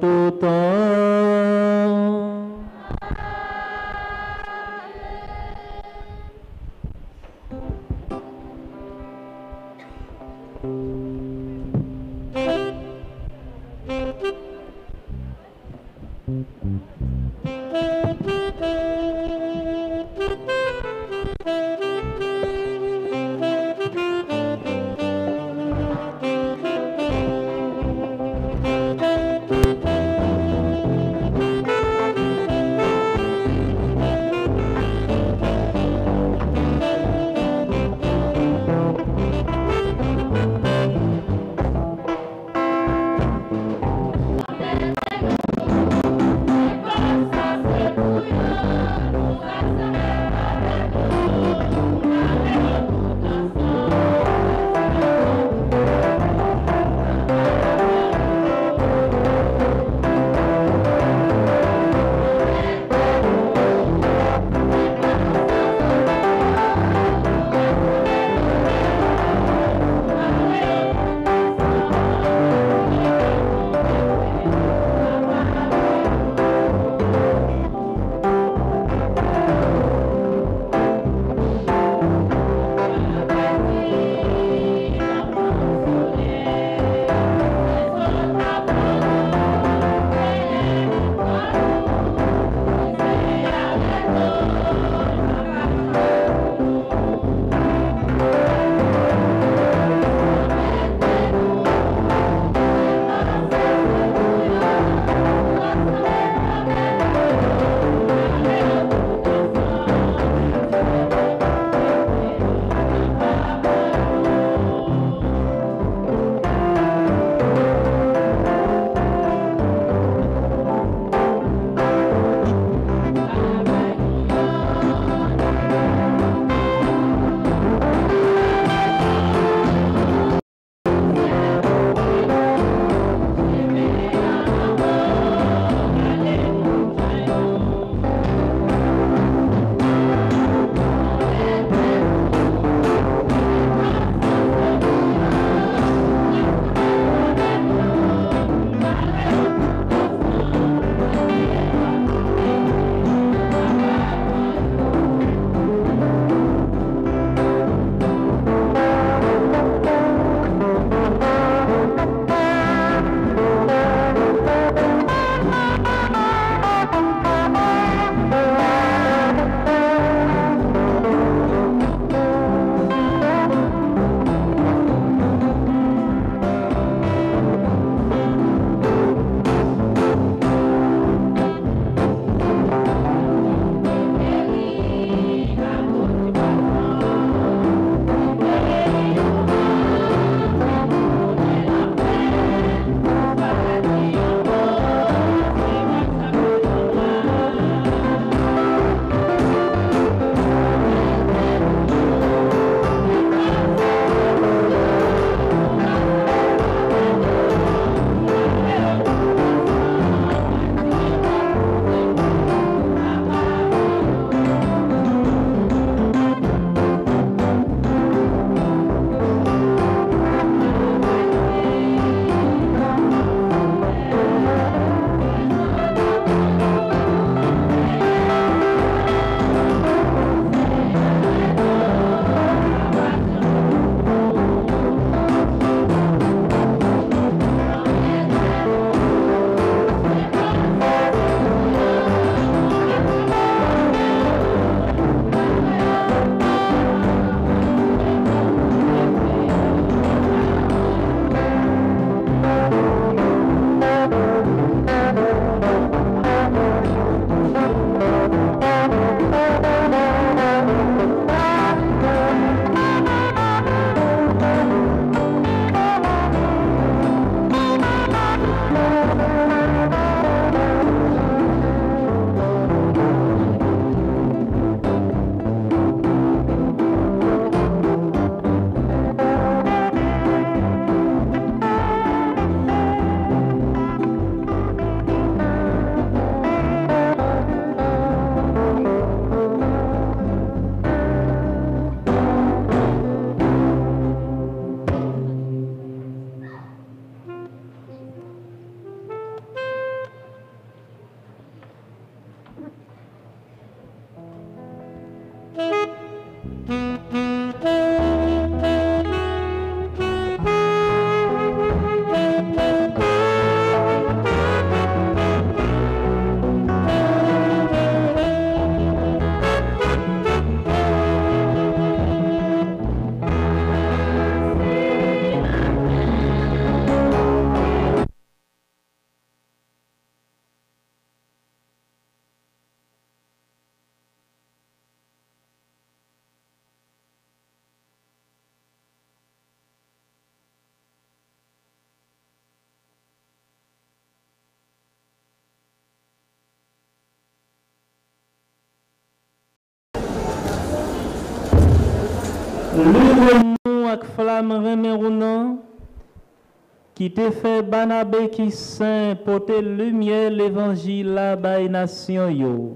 qui te fait Banabé qui saint, porter lumière l'évangile la nation yo.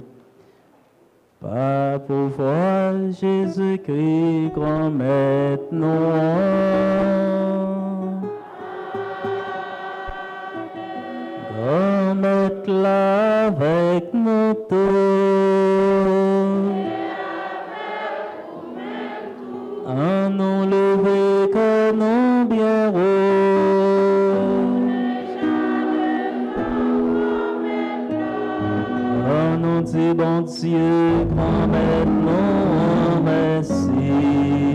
bon Dieu, prends maintenant merci.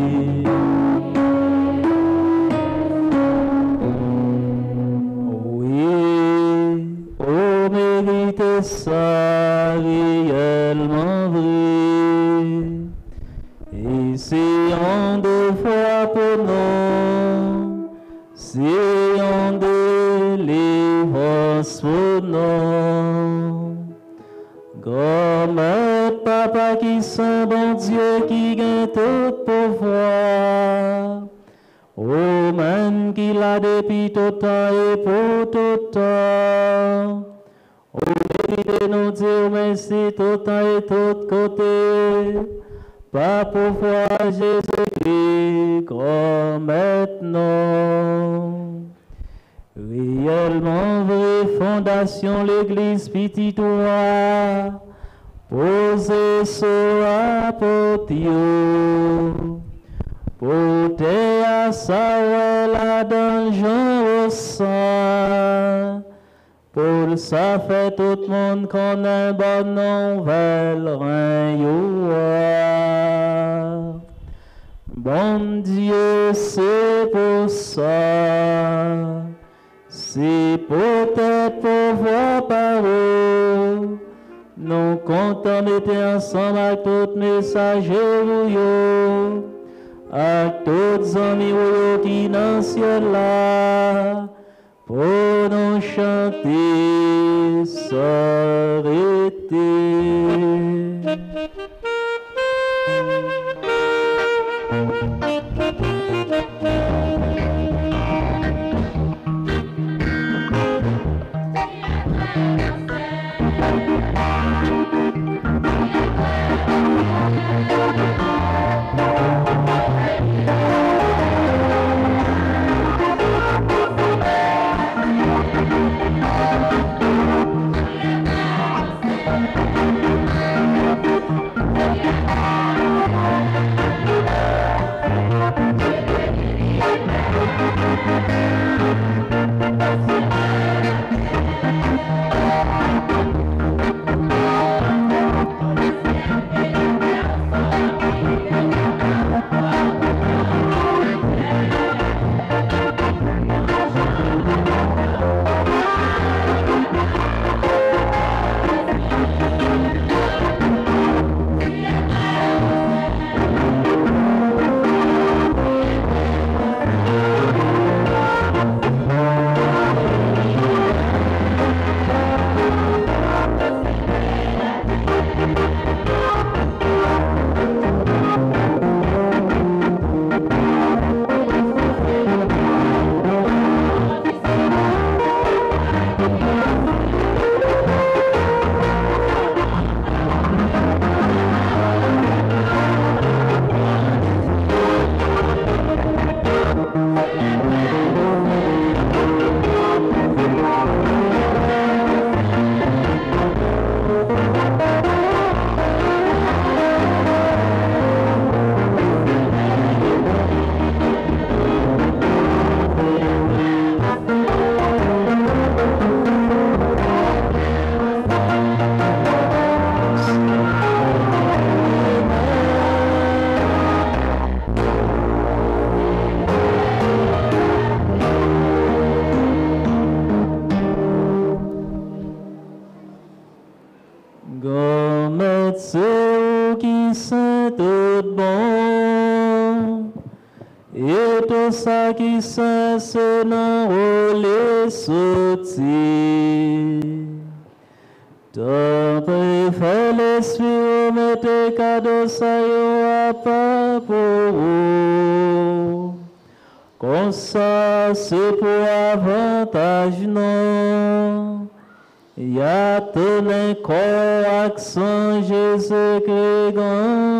Corps accent Jésus-Christ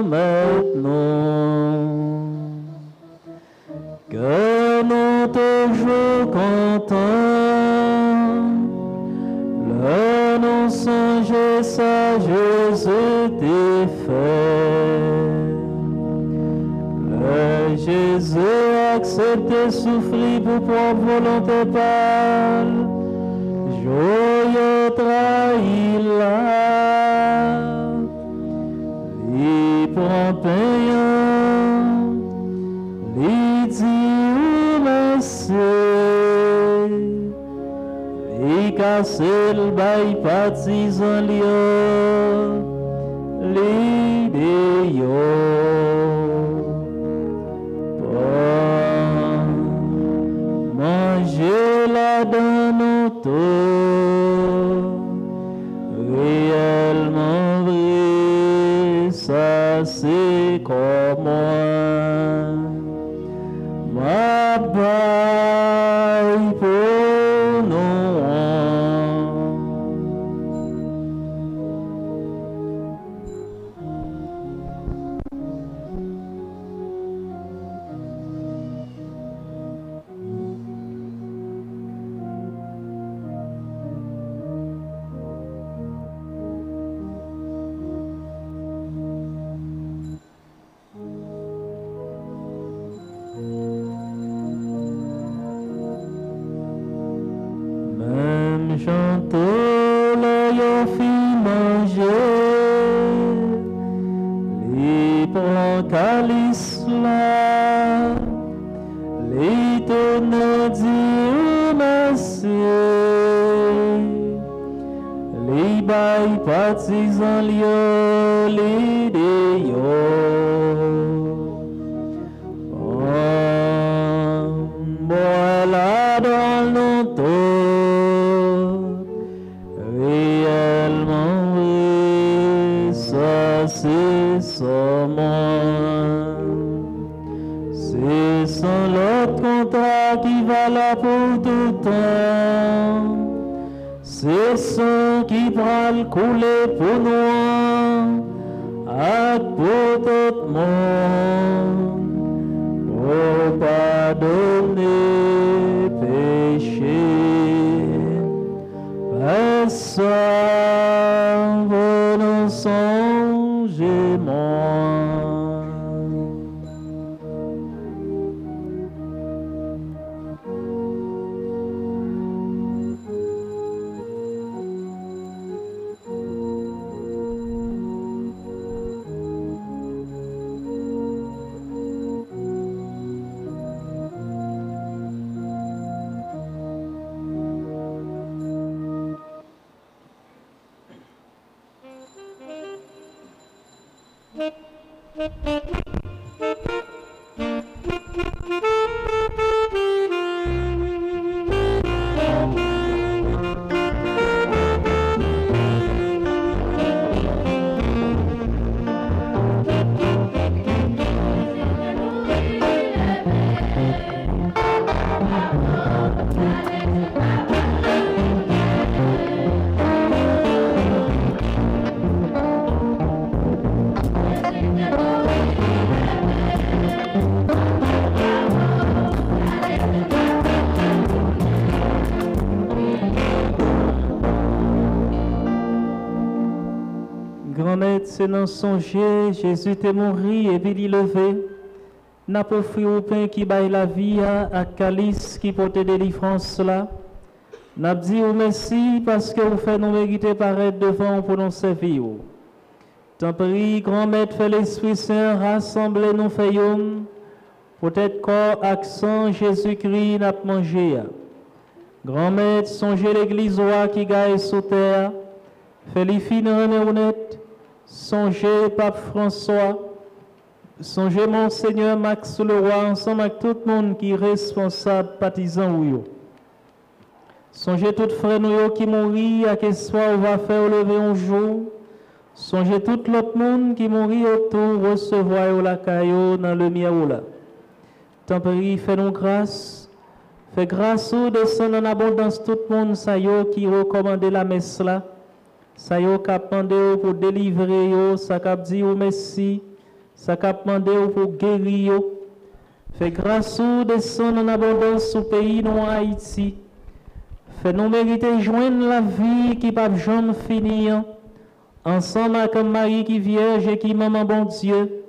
maintenant. Que nous toujours contents, le songe ça Jésus t'est fait. Le Jésus accepté souffrir pour propre volonté pâle, joyeux trahi dit merci, il casse le bail partisan lion, l'idée Manger la dans nos taux, Jésus t'est mort et puis levé. N'a pas au pain qui baille la vie à, calice qui porte délivrance là. N'a dit au merci parce que vous faites nous mériter paraître devant pour nous servir. Tant prie, grand maître, fait l'Esprit Saint, rassemblez nous faisons. Peut-être corps, accent, Jésus-Christ n'a pas mangé. Grand maître, songez l'église qui gagne sous terre. Félicine René Honnête, songez Pape François, songez Monseigneur Max Leroy, ensemble avec tout le monde qui est responsable, partisan ou. Songez toutes frères nous qui mourit, à quel soir on va faire lever un jour. Songez tout l'autre monde qui mourit autour, recevoir la caillou dans le miaou là. Tempérie, fais-nous grâce. Fais grâce au descend en abondance tout le monde, ça qui recommande la messe. Ça y qui pour délivrer yo, ça qui dit au merci, ça qui pour guérir Fais grâce au descend en abondance au pays nous Haïti. Fais-nous mériter joindre la vie qui pas jamais finir. Ensemble avec Marie qui vierge et qui maman bon Dieu.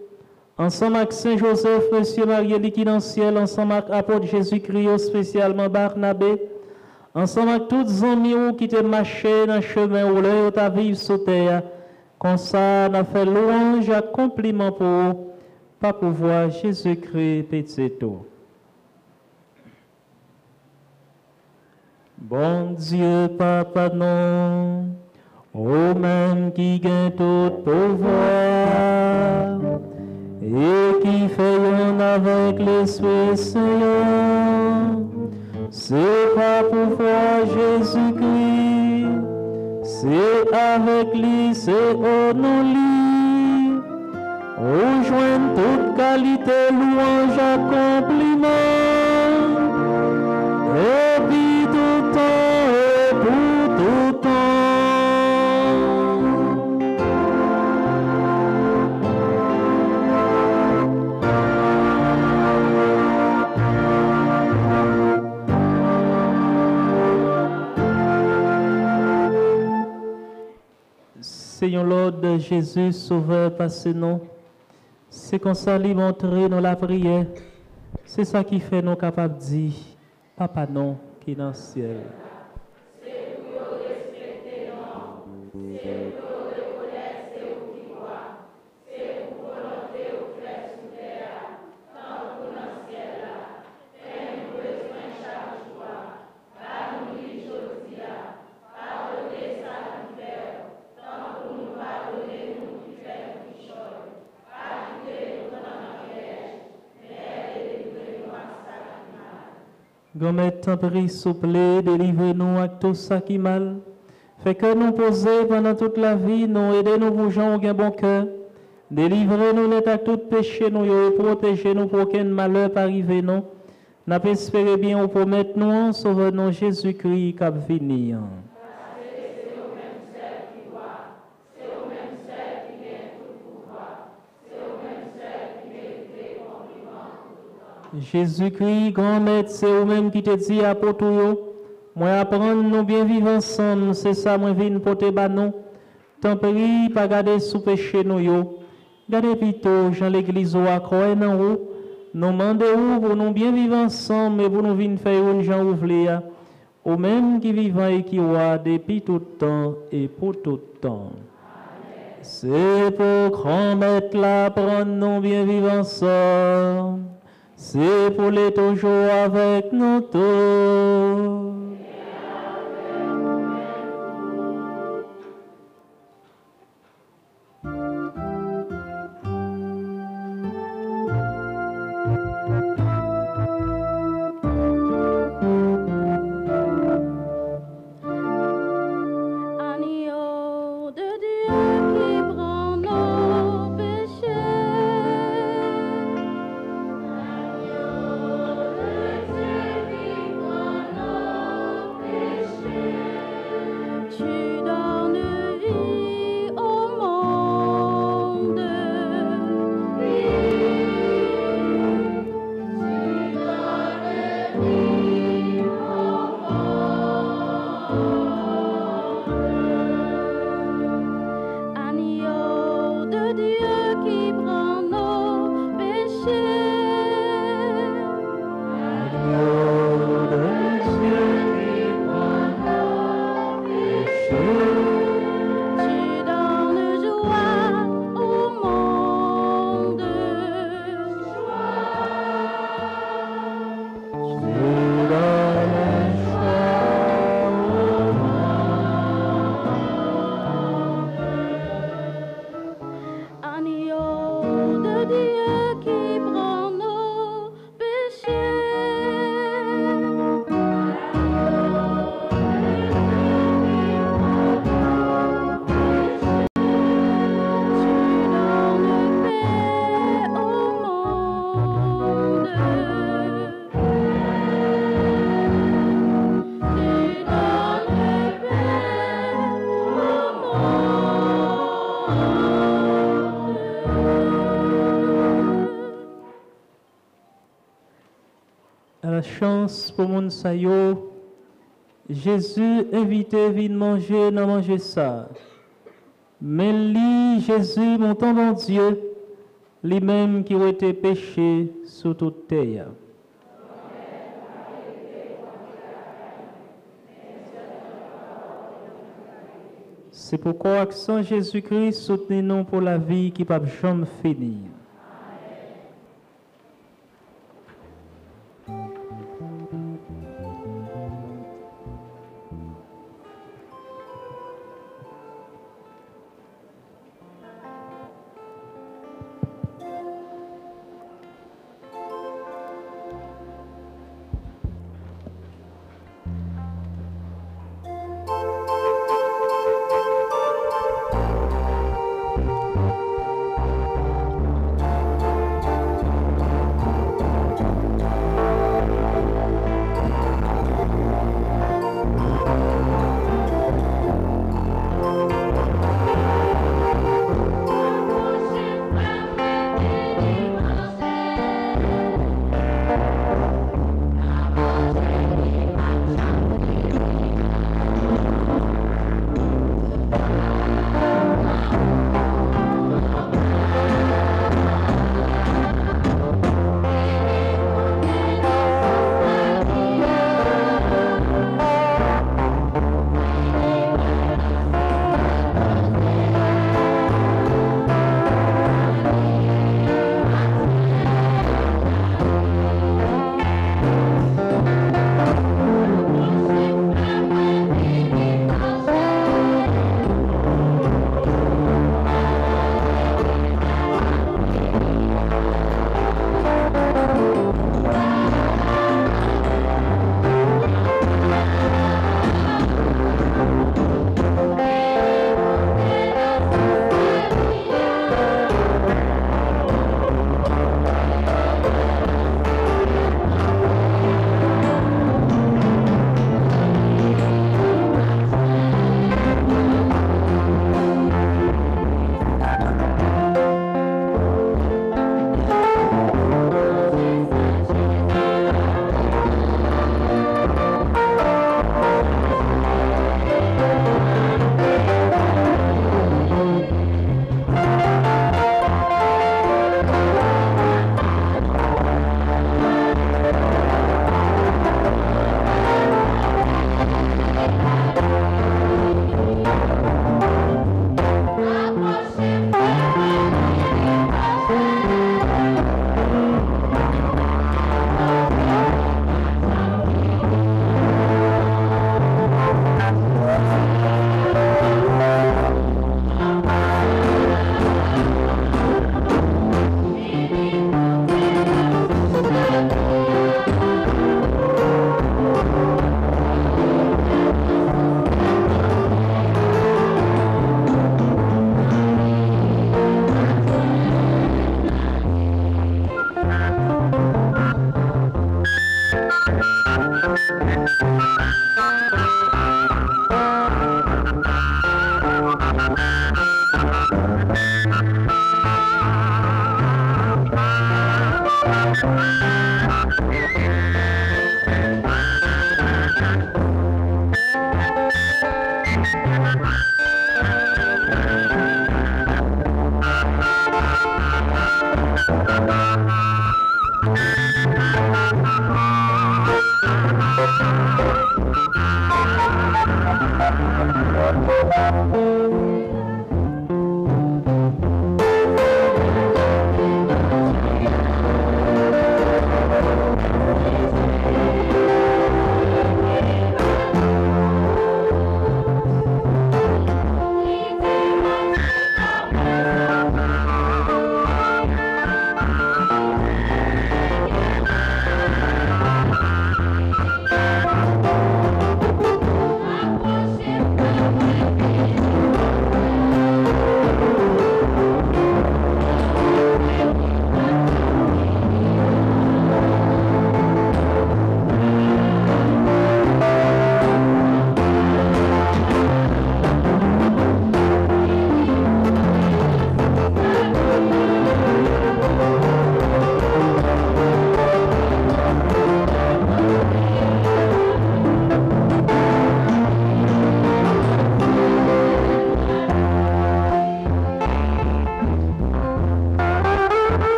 Ensemble avec Saint Joseph, Monsieur Marie liquide dans ciel. Ensemble avec apôtre Jésus-Christ, spécialement Barnabé. Ensemble avec tous les amis qui te marché dans le chemin où l'heure ta vie sur terre. Comme ça, on a fait louange et compliment pour eux. Pas pouvoir Jésus-Christ, petit tout. Bon Dieu, Papa, non, au même qui gagne tout pouvoir, et qui fait un avec l'Esprit Seigneur, c'est pas pouvoir Jésus-Christ, c'est avec lui, c'est au nom lui, rejoindre toute qualité, louange, accompliment, et Seigneur Lord Jésus, Sauveur, passez-nous. C'est qu'on s'allie montrer dans la prière. C'est ça qui fait nous capables de dire, Papa non, qui est dans le ciel. Grand temps pris, souple, délivrez-nous à tout ça qui mal. Fait que nous poser pendant toute la vie, nous aidez-nous pour gens qui bon cœur. Délivrez-nous à tout péché, nous et protégez-nous pour qu'un malheur arrive nous. N'a espéré bien pour mettre nous en sauveur Jésus-Christ qui venir. Jésus-Christ, grand maître, c'est vous-même qui te dit à tout moi apprendre nous bien vivre ensemble, c'est ça moi viens pour te nous. Tant pis, pas garder sous péché nous yo. Gardez plutôt, Jean l'église ou à croire dans vous. Nous demandons pour nous bien vivre ensemble et pour nous venir faire une gens ouvrir. Au même qui vivant et qui voit depuis tout temps et pour tout temps. C'est pour grand maître là, prendre nous bien vivre ensemble c'est pour les toujours avec nous tous. Pour mon sayo, Jésus invité vite manger, non manger ça. Mais lui, Jésus, mon temps bon Dieu, lui-même qui a été péché sous toute terre. C'est pourquoi, sans Jésus-Christ, soutenez-nous pour la vie qui ne peut jamais finir.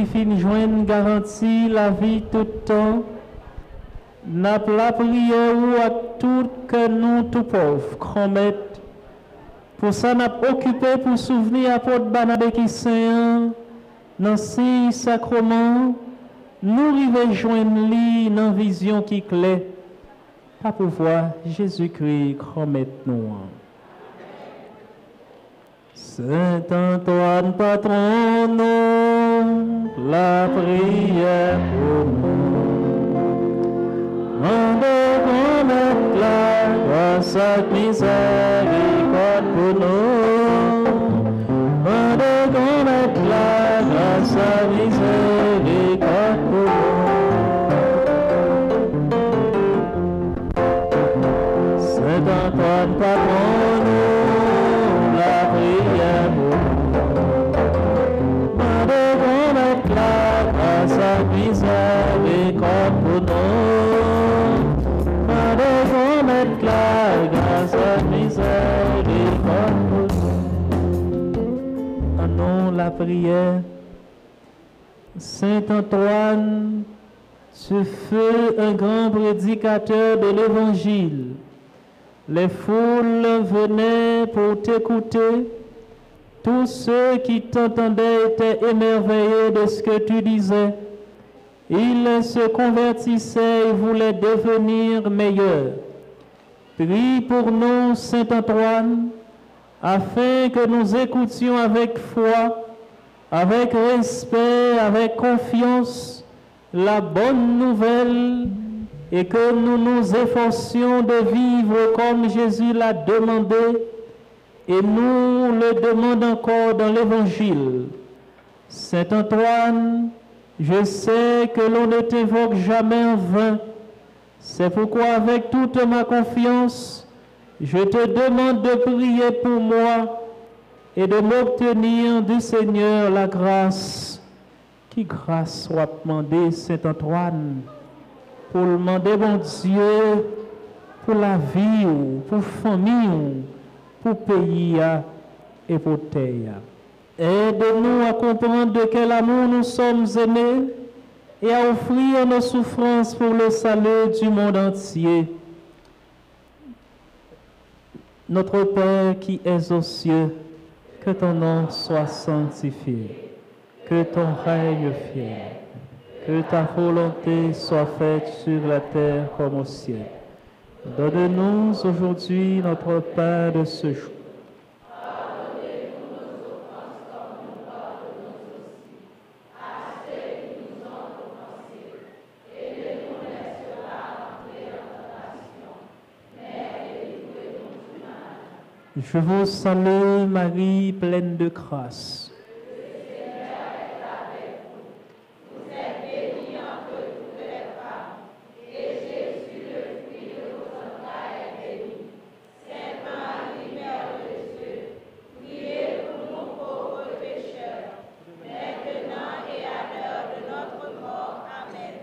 Qui finissons une garantie la vie tout le temps, n'a la prière ou à tout que nous tout pauvres, commettre. Pour ça, n'a occupé pour souvenir à Porte Banabé qui saint dans ces sacrements, nous arrivons joindre lui dans vision qui clé, pas pour voir Jésus-Christ remettre nous. Saint Antoine, patron, nous, la prière pour nous. Mette la grâce miséricorde pour nous. Prière. Saint Antoine, tu fais un grand prédicateur de l'Évangile. Les foules venaient pour t'écouter. Tous ceux qui t'entendaient étaient émerveillés de ce que tu disais. Ils se convertissaient et voulaient devenir meilleurs. Prie pour nous, Saint Antoine, afin que nous écoutions avec foi, avec respect, avec confiance la bonne nouvelle et que nous nous efforcions de vivre comme Jésus l'a demandé et nous le demande encore dans l'Évangile. Saint Antoine, je sais que l'on ne t'évoque jamais en vain. C'est pourquoi avec toute ma confiance, je te demande de prier pour moi et de m'obtenir du Seigneur la grâce. Qui grâce soit demandée, Saint Antoine, pour demander, mon Dieu, pour la vie, pour la famille, pour le pays et pour terre. Aide-nous à comprendre de quel amour nous sommes aimés et à offrir nos souffrances pour le salut du monde entier. Notre Père qui es aux cieux, que ton nom soit sanctifié, que ton règne vienne, que ta volonté soit faite sur la terre comme au ciel. Donne-nous aujourd'hui notre pain de ce jour. Je vous salue Marie, pleine de grâce.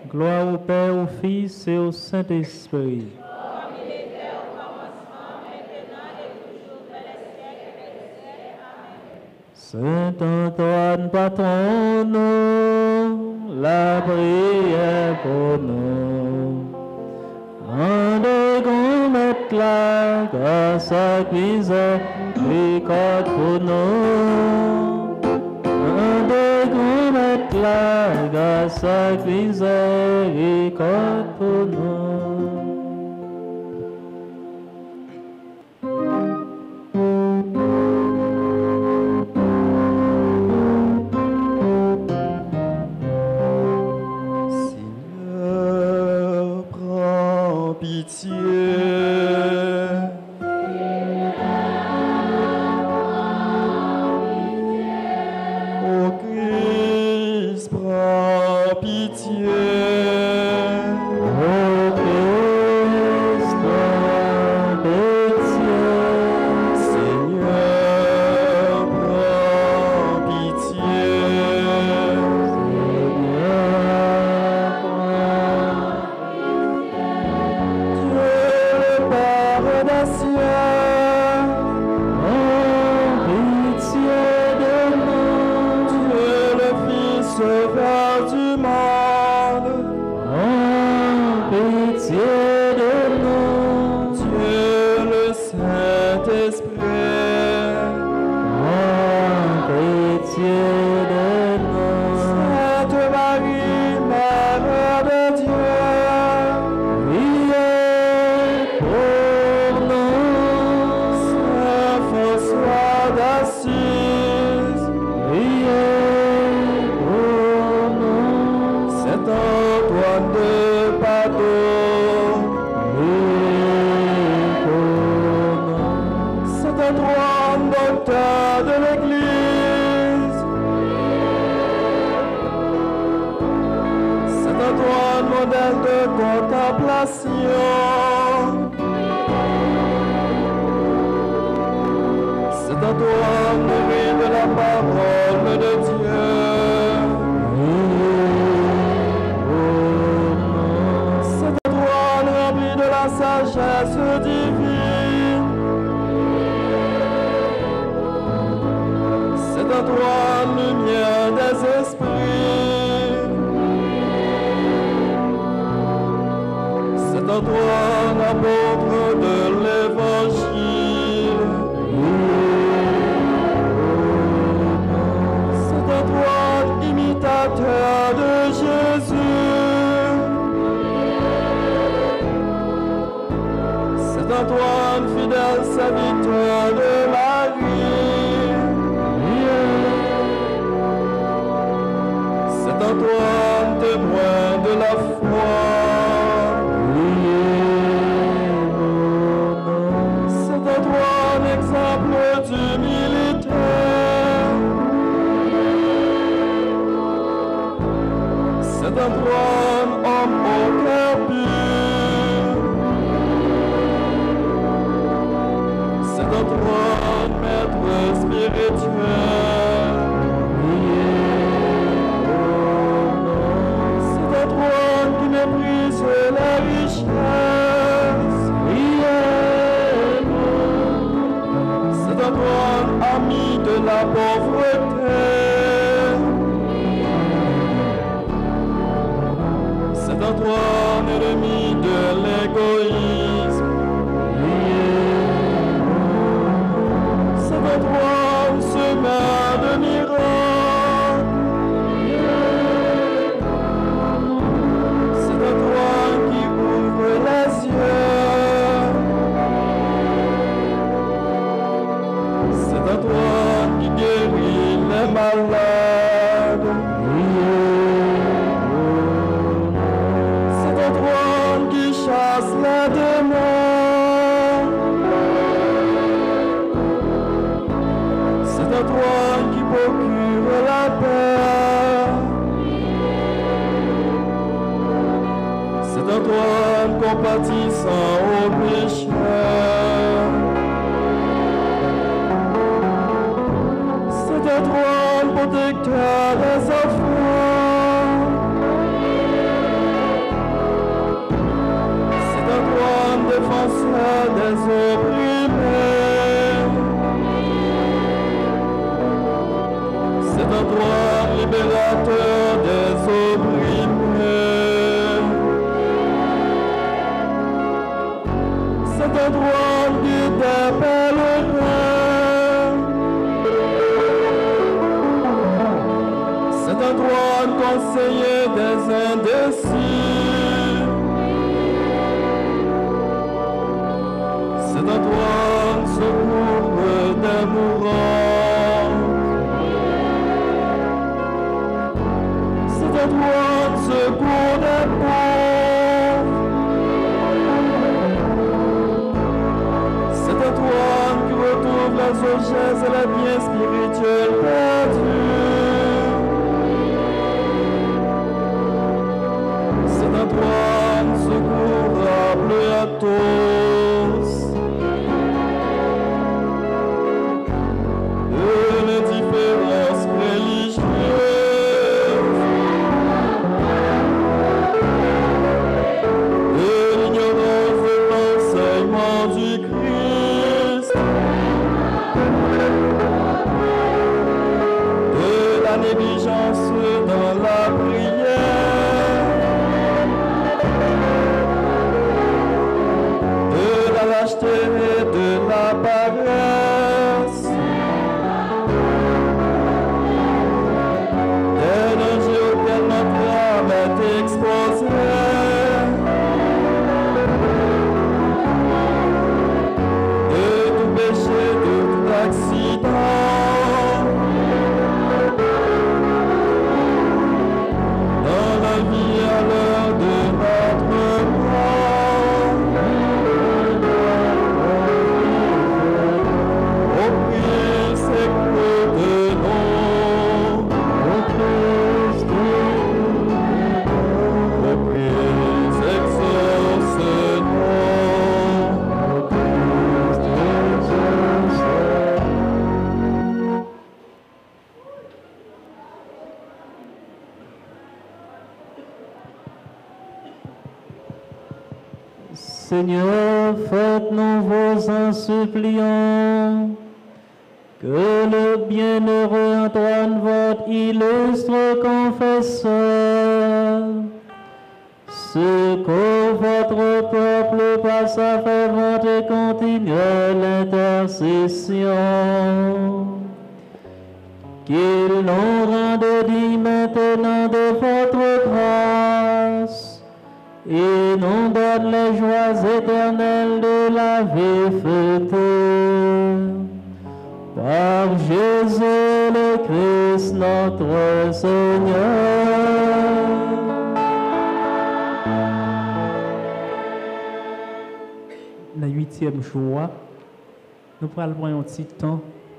Gloire au Père, au Fils et au Saint-Esprit. Saint Antoine, patron, nous, la prière pour nous. Rendez qu'on mette la grâce à miséricorde pour nous. Rendez qu'on mette la grâce à miséricorde pour nous.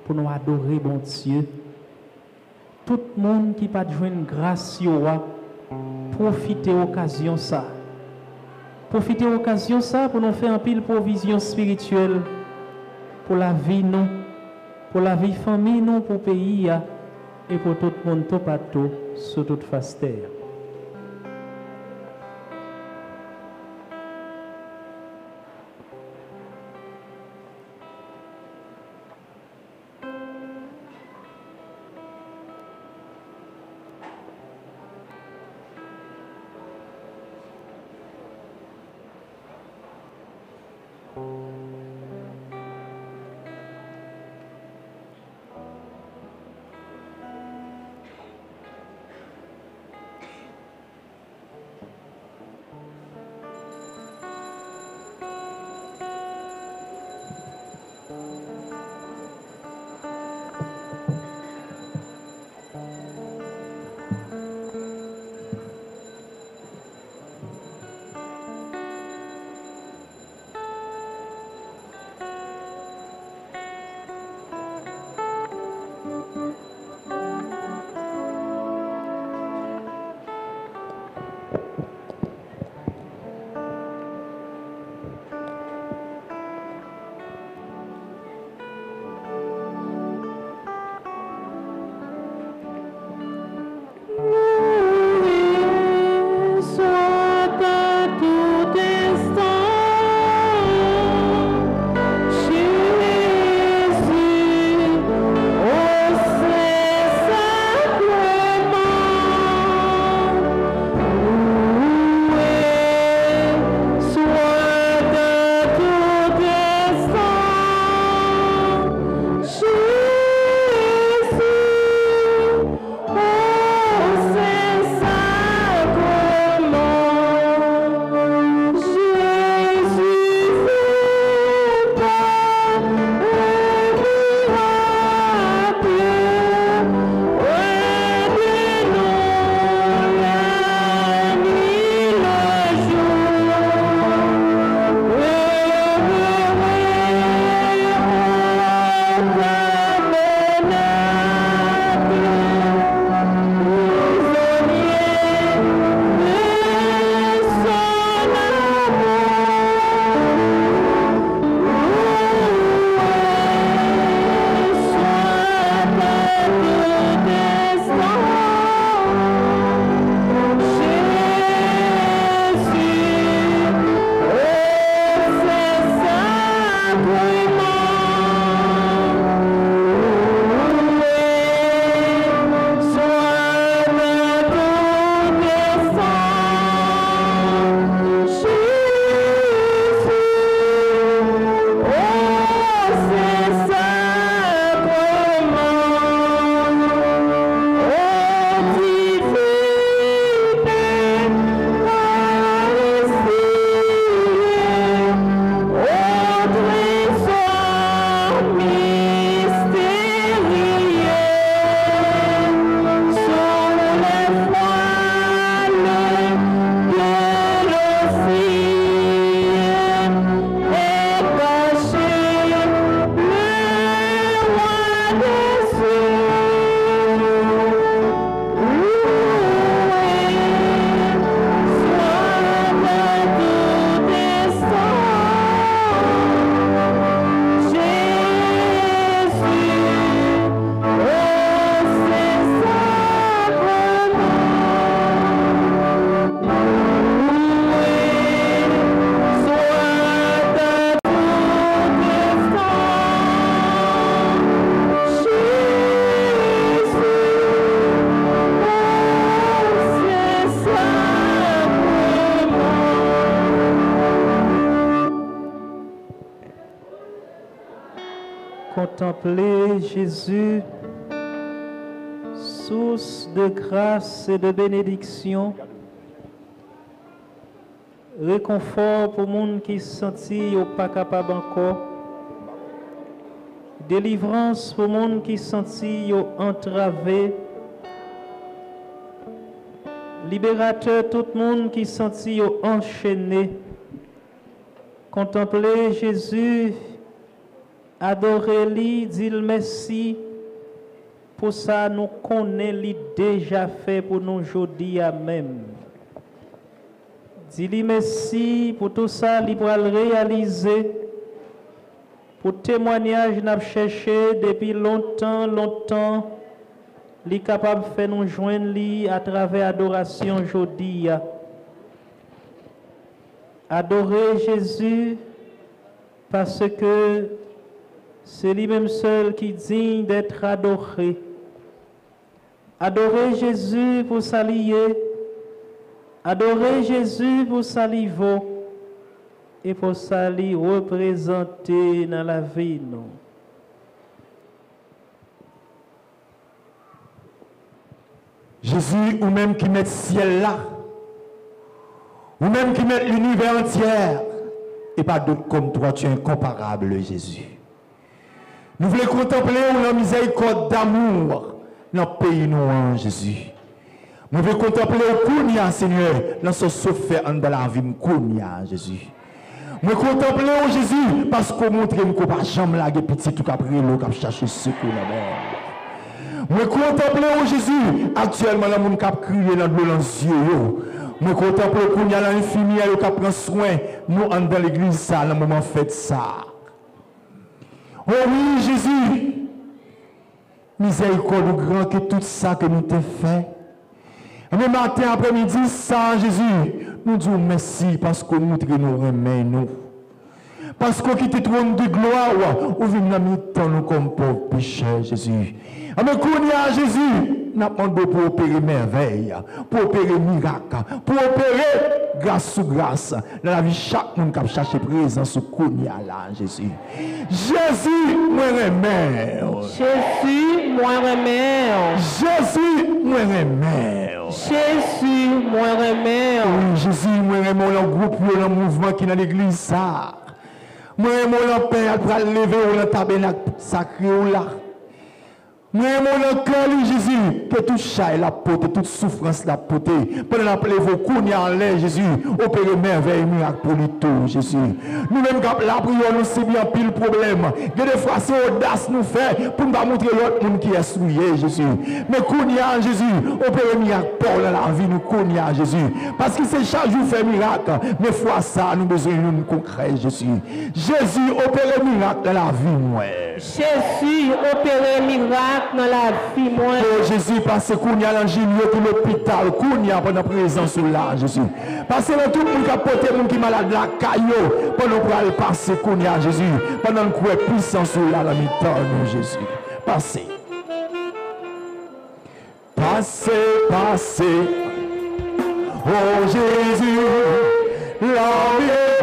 Pour nous adorer, bon Dieu. Tout le monde qui pas une grâce, profitez l'occasion ça. Profitez l'occasion ça pour nous faire un pile provision spirituelle pour la vie pour la vie famille pour le pays et pour tout le monde tout sur toute face terre. Jésus, source de grâce et de bénédiction, réconfort pour monde qui se sentit ou pas capable encore, délivrance pour monde qui se sentit ou entravé, libérateur tout le monde qui se sentit ou enchaîné. Contemplez Jésus, adorez-lui, dis-le merci. Pour ça, nous connaissons déjà fait pour nous aujourd'hui à même. Dis-lui merci pour tout ça, il va le réaliser. Pour témoignage, nous cherché depuis longtemps, longtemps. Il est capable de faire nous joindre à travers adoration aujourd'hui. Adorer Jésus parce que c'est lui-même seul qui digne d'être adoré. Adorer Jésus pour s'allier. Adorer Jésus pour saliver et pour s'allier représenter dans la vie. Non. Jésus, ou même qui met le ciel là, ou même qui met l'univers entier, et pas d'autre comme toi, tu es incomparable, Jésus. Nous voulons contempler la miséricorde d'amour dans le pays noir, Jésus? Nous voulons contempler Kounia, Seigneur, dans ce souffert dans la vie, Kounia, Jésus? Nous contempler Jésus parce qu'on montre que pas jamais la petit tout après l'eau, qui chercher secours la mer. Nous contempler Jésus actuellement, dans le monde qui crié dans les yeux. Nous contemplons qu'on y a l'infirmière qui prend soin, nous dans l'église, ça, dans le moment fait ça. Oh oui, Jésus, miséricorde grand que tout ça que nous t'avons fait. Mais matin, après-midi, ça, Jésus, nous disons merci parce que nous nous remet nous. Parce qu'on quitte le trône de gloire, ou vient dans nous comme pauvres pécheurs, Jésus. Mais qu'on y a Jésus, n'a pas pour opérer merveille, pour opérer miracle, pour opérer grâce sous grâce dans la vie chaque monde qui a cherché présence au Kounia là, Jésus. Jésus, moi remets. Jésus, moi remets. Jésus, moi remets. Jésus, moi remets. Oui, Jésus, moi remets le groupe, le mouvement qui est dans l'église ça. Moi remets le Père pour lever au tabernacle sacré là. Moi, mon cœur, Jésus, que tout chat la porté, toute souffrance la porté. Pendant la vos coups en l'air, Jésus, opérez merveille, miracle pour lui tout, Jésus. Nous-mêmes, la prière, nous c'est bien pile problème. Que des fois, c'est audace nous fait pour nous montrer l'autre monde qui est souillé, Jésus. Mais Kounia, Jésus, opérez miracle pour la vie, nous Kounia, Jésus. Parce que c'est chaque jour fait miracle. Mais fois ça, nous besoin de concret, Jésus. Jésus, opérez miracle dans la vie, moi. Jésus, opérez miracle vie. Oh Jésus, parce qu'on y a pour l'hôpital, qu'on y a pendant présence là, Jésus. Parce que tout le monde qui a porté, monde qui malade, la caillou, pendant qu'on aller passer, qu'on y a Jésus, pendant qu'on est puissance là, la mi-temps, Jésus. Passez. Passez, passez. Oh Jésus, la mi-temps,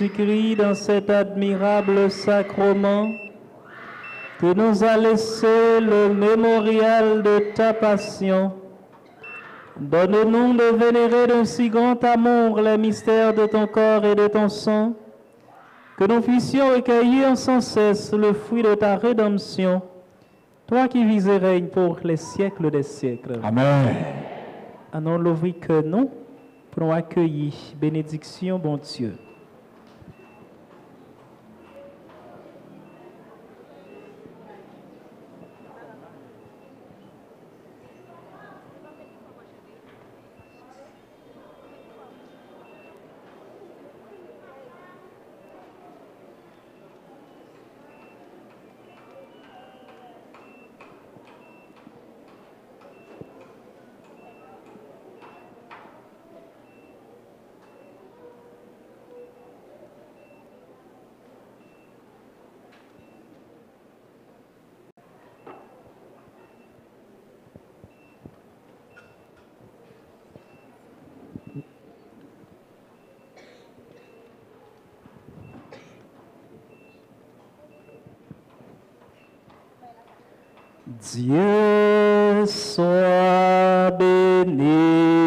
Jésus-Christ, dans cet admirable sacrement que nous a laissé le mémorial de ta passion, donne-nous de vénérer d'un si grand amour les mystères de ton corps et de ton sang, que nous puissions recueillir sans cesse le fruit de ta rédemption, toi qui vis et règnes pour les siècles des siècles. Amen. Allons l'ouvrir que nous pour accueillir bénédiction, bon Dieu. Dieu soit béni.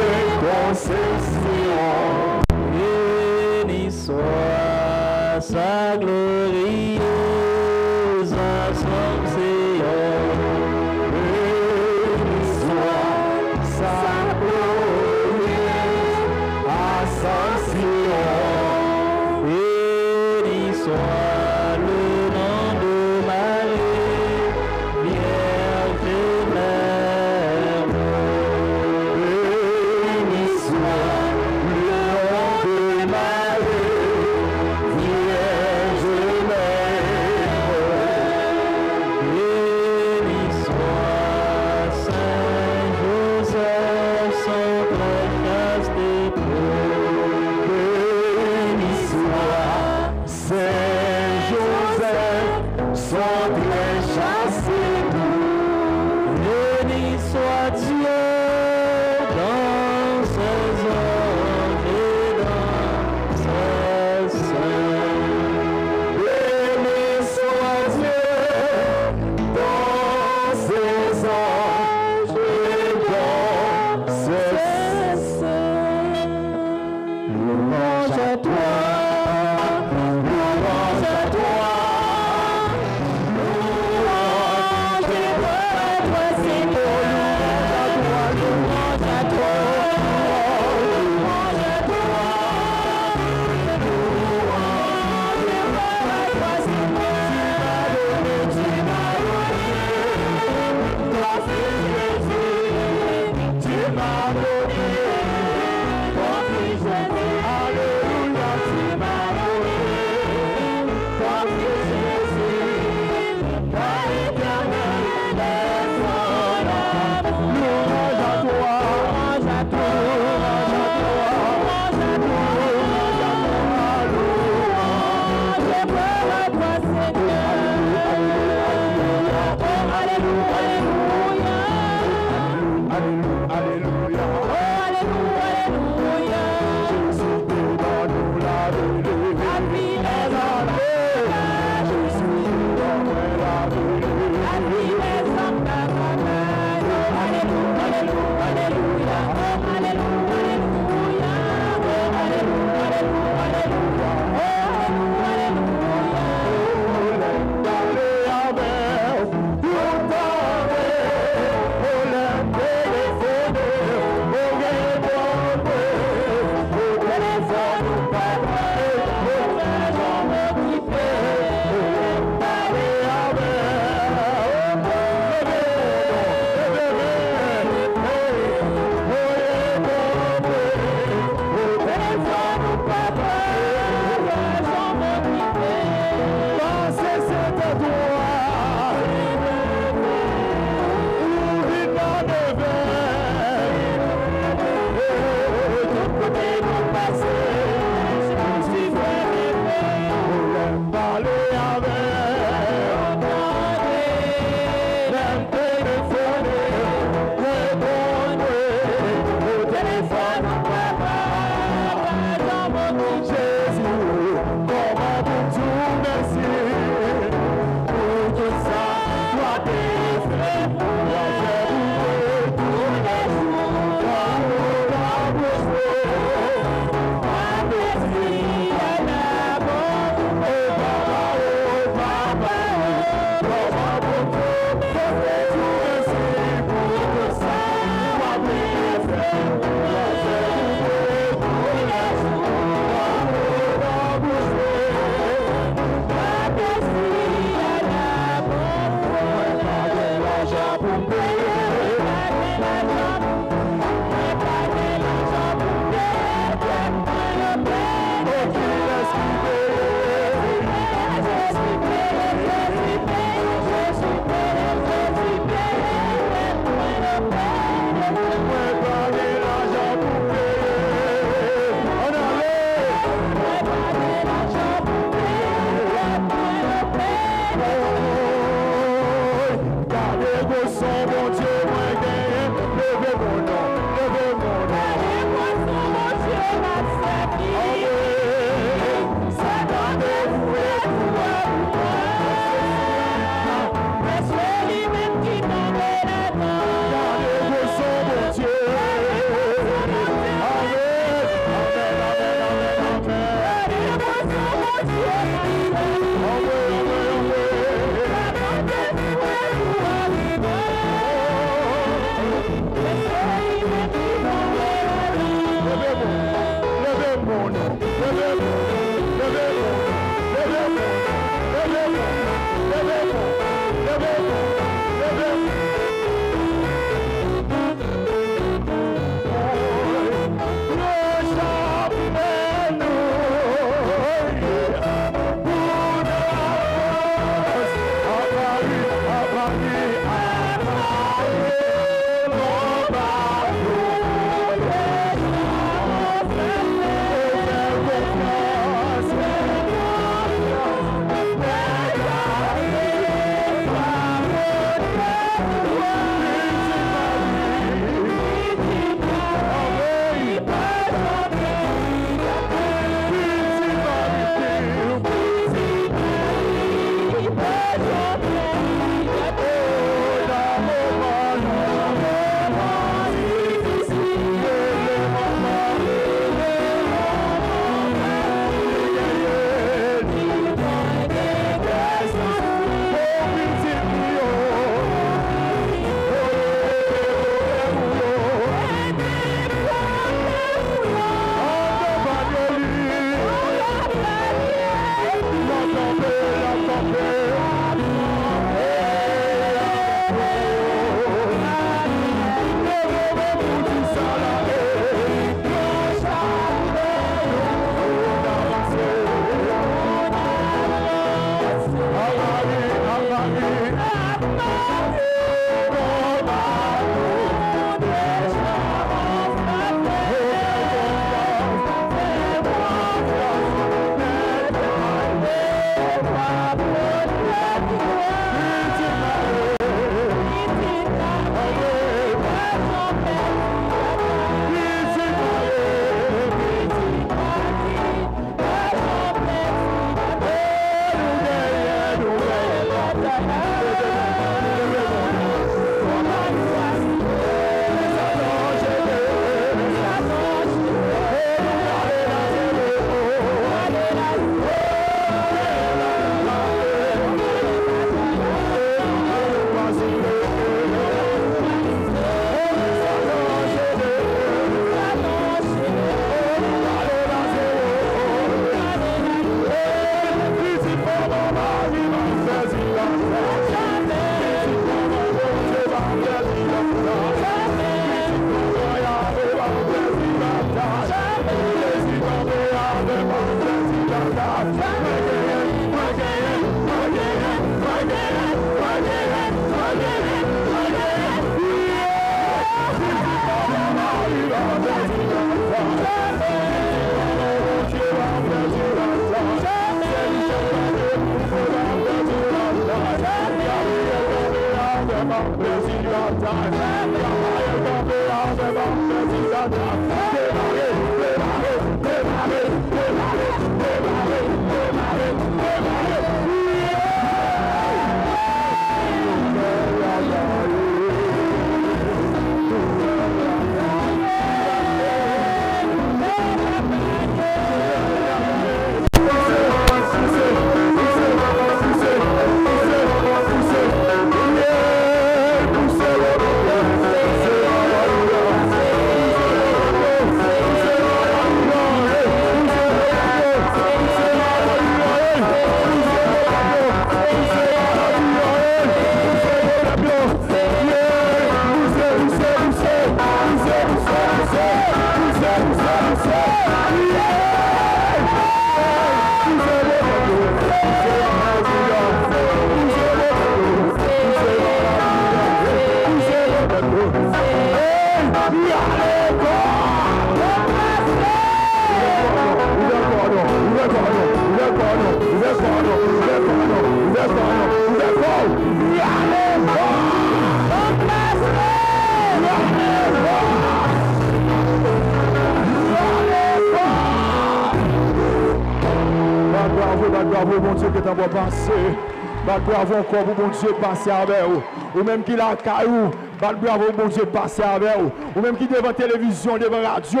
Bravo encore pour bon Dieu passer avec vous. Ou même qui l'a caillou, bat bravo, bon Dieu passer avec vous. Ou même qui devant télévision, devant radio,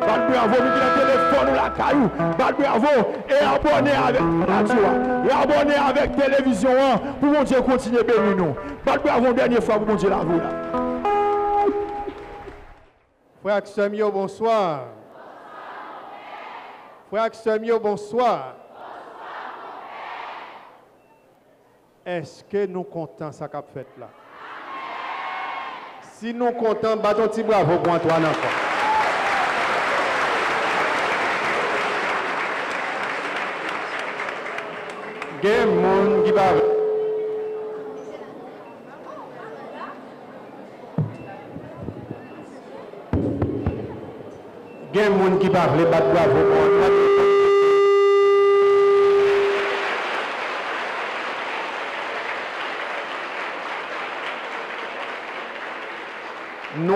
bat bravo, même qui dans téléphone ou la caillou, bat bravo, et abonné avec radio, et abonné avec télévision, hein, pour bon Dieu continuer à bénir nous. Bat bravo, dernière fois pour bon Dieu la vous. Frère Samuel, bonsoir. Frère Samuel, bonsoir. Est-ce que nous comptons ça qu'a fait là? Si nous comptons, battons petit bravo pour Antoine encore. Il y a des gens qui va Il y a des gens qui parlent, battre bravo pour Antoine.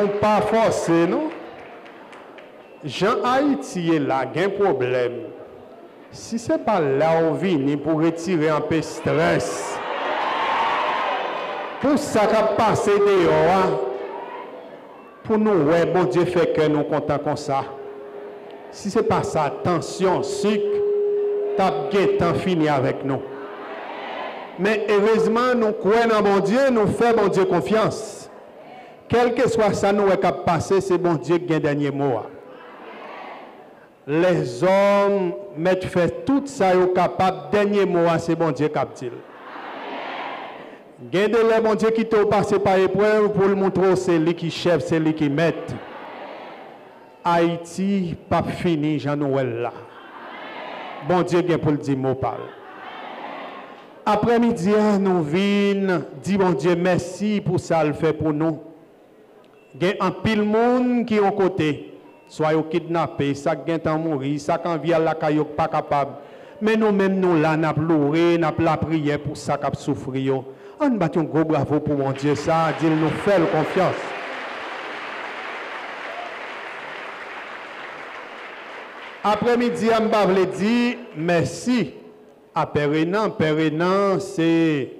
non pa forse nou, jan Haiti la gen problem. Si se pa la ou vini pou retire an pe stres, pou sa ka pase de yo an, pou nou we, bon Diyo feke nou kontan kon sa. Si se pa sa, tansyon, sik, tap gen tan fini avek nou. Men evezman nou kwen nan bon Diyo, nou fe bon Diyo konfians. Quel que soit ça, nous avons passé, c'est bon Dieu qui a dernier mot. Les hommes mettent fait tout ça, ils sont capables, dernier mot, c'est bon Dieu qui a dit. Gardez le bon Dieu qui t'a passé par épreuve pour le montrer, c'est lui qui chef, c'est lui qui met. Haïti, pas fini, Jean-Noël là. Bon Dieu vient pour le dire mot parle. Après-midi, nous venons dire bon Dieu merci pour ça le fait pour nous. Il y a un pile qui est au côté. Soit ils kidnappés, ça qui est mourir, ça qui vient la caillou pas capable. Mais nous-mêmes, nous là, nous pleuré, nous la prière pour ça qui souffrir. On bat un gros bravo pour mon Dieu, ça, dit nous fait confiance. Après-midi, je vais dire merci à Pérénan. Pérénan, c'est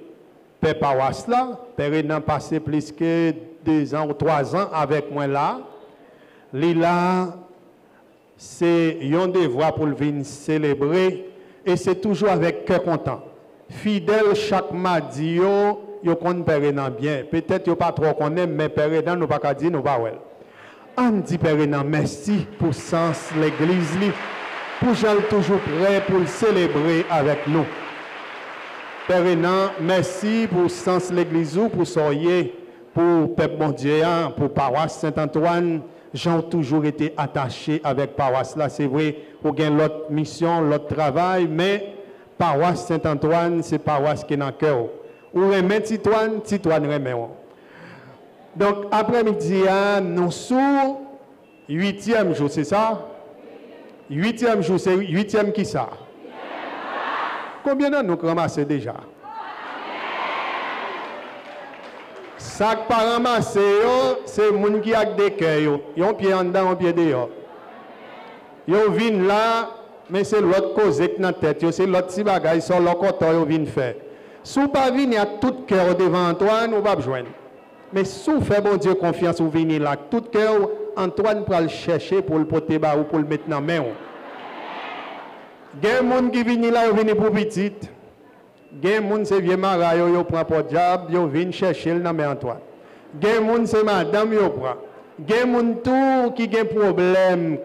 Père Pawas là. Pérénan passé plus que deux ans ou trois ans avec moi là. Lila, c'est un devoir pour venir célébrer et c'est toujours avec cœur content. Fidèle chaque mardi, yo, connaît Pérénan bien. Peut-être yo pas trop connaît, mais Pérénan nous pas dire nous pas. On dit Pérénan merci pour sens l'église li. Pour Jean toujours prêt pour le célébrer avec nous. Pérénan, merci pour sens l'église ou pour soyer pour Peuple hein, pour paroisse Saint-Antoine, j'ai toujours été attaché avec paroisse là. C'est vrai, pour gagner l'autre mission, l'autre travail, mais paroisse Saint-Antoine, c'est paroisse qui est dans le cœur. Ou remet Titoine, Titoine remet. Donc, après-midi, hein, nous sommes huitième jour, c'est ça? Huitième jour, c'est huitième qui ça? Combien de nous ramassé déjà? Ça qui pas ramassé, c'est les gens qui ont des cœurs. Ils ont pied en dedans, un pied dehors. Ils viennent là, mais c'est l'autre cause qui est dans la tête. C'est l'autre petit bagage, sur leur côté, ils viennent faire. Si vous pas venir à tout cœur devant Antoine, vous pas besoin. Mais si vous faites confiance, vous venez là, tout cœur, Antoine pour le chercher pour le porter ou pour le mettre dans la main. Il y a des gens qui viennent là, ils viennent pour petite. Il y a des gens qui viennent mara, ils prennent pour diable, ils viennent chercher le nom Antoine. Il y a des gens c'est madame, ils prennent. Il y a des gens qui ont des problèmes,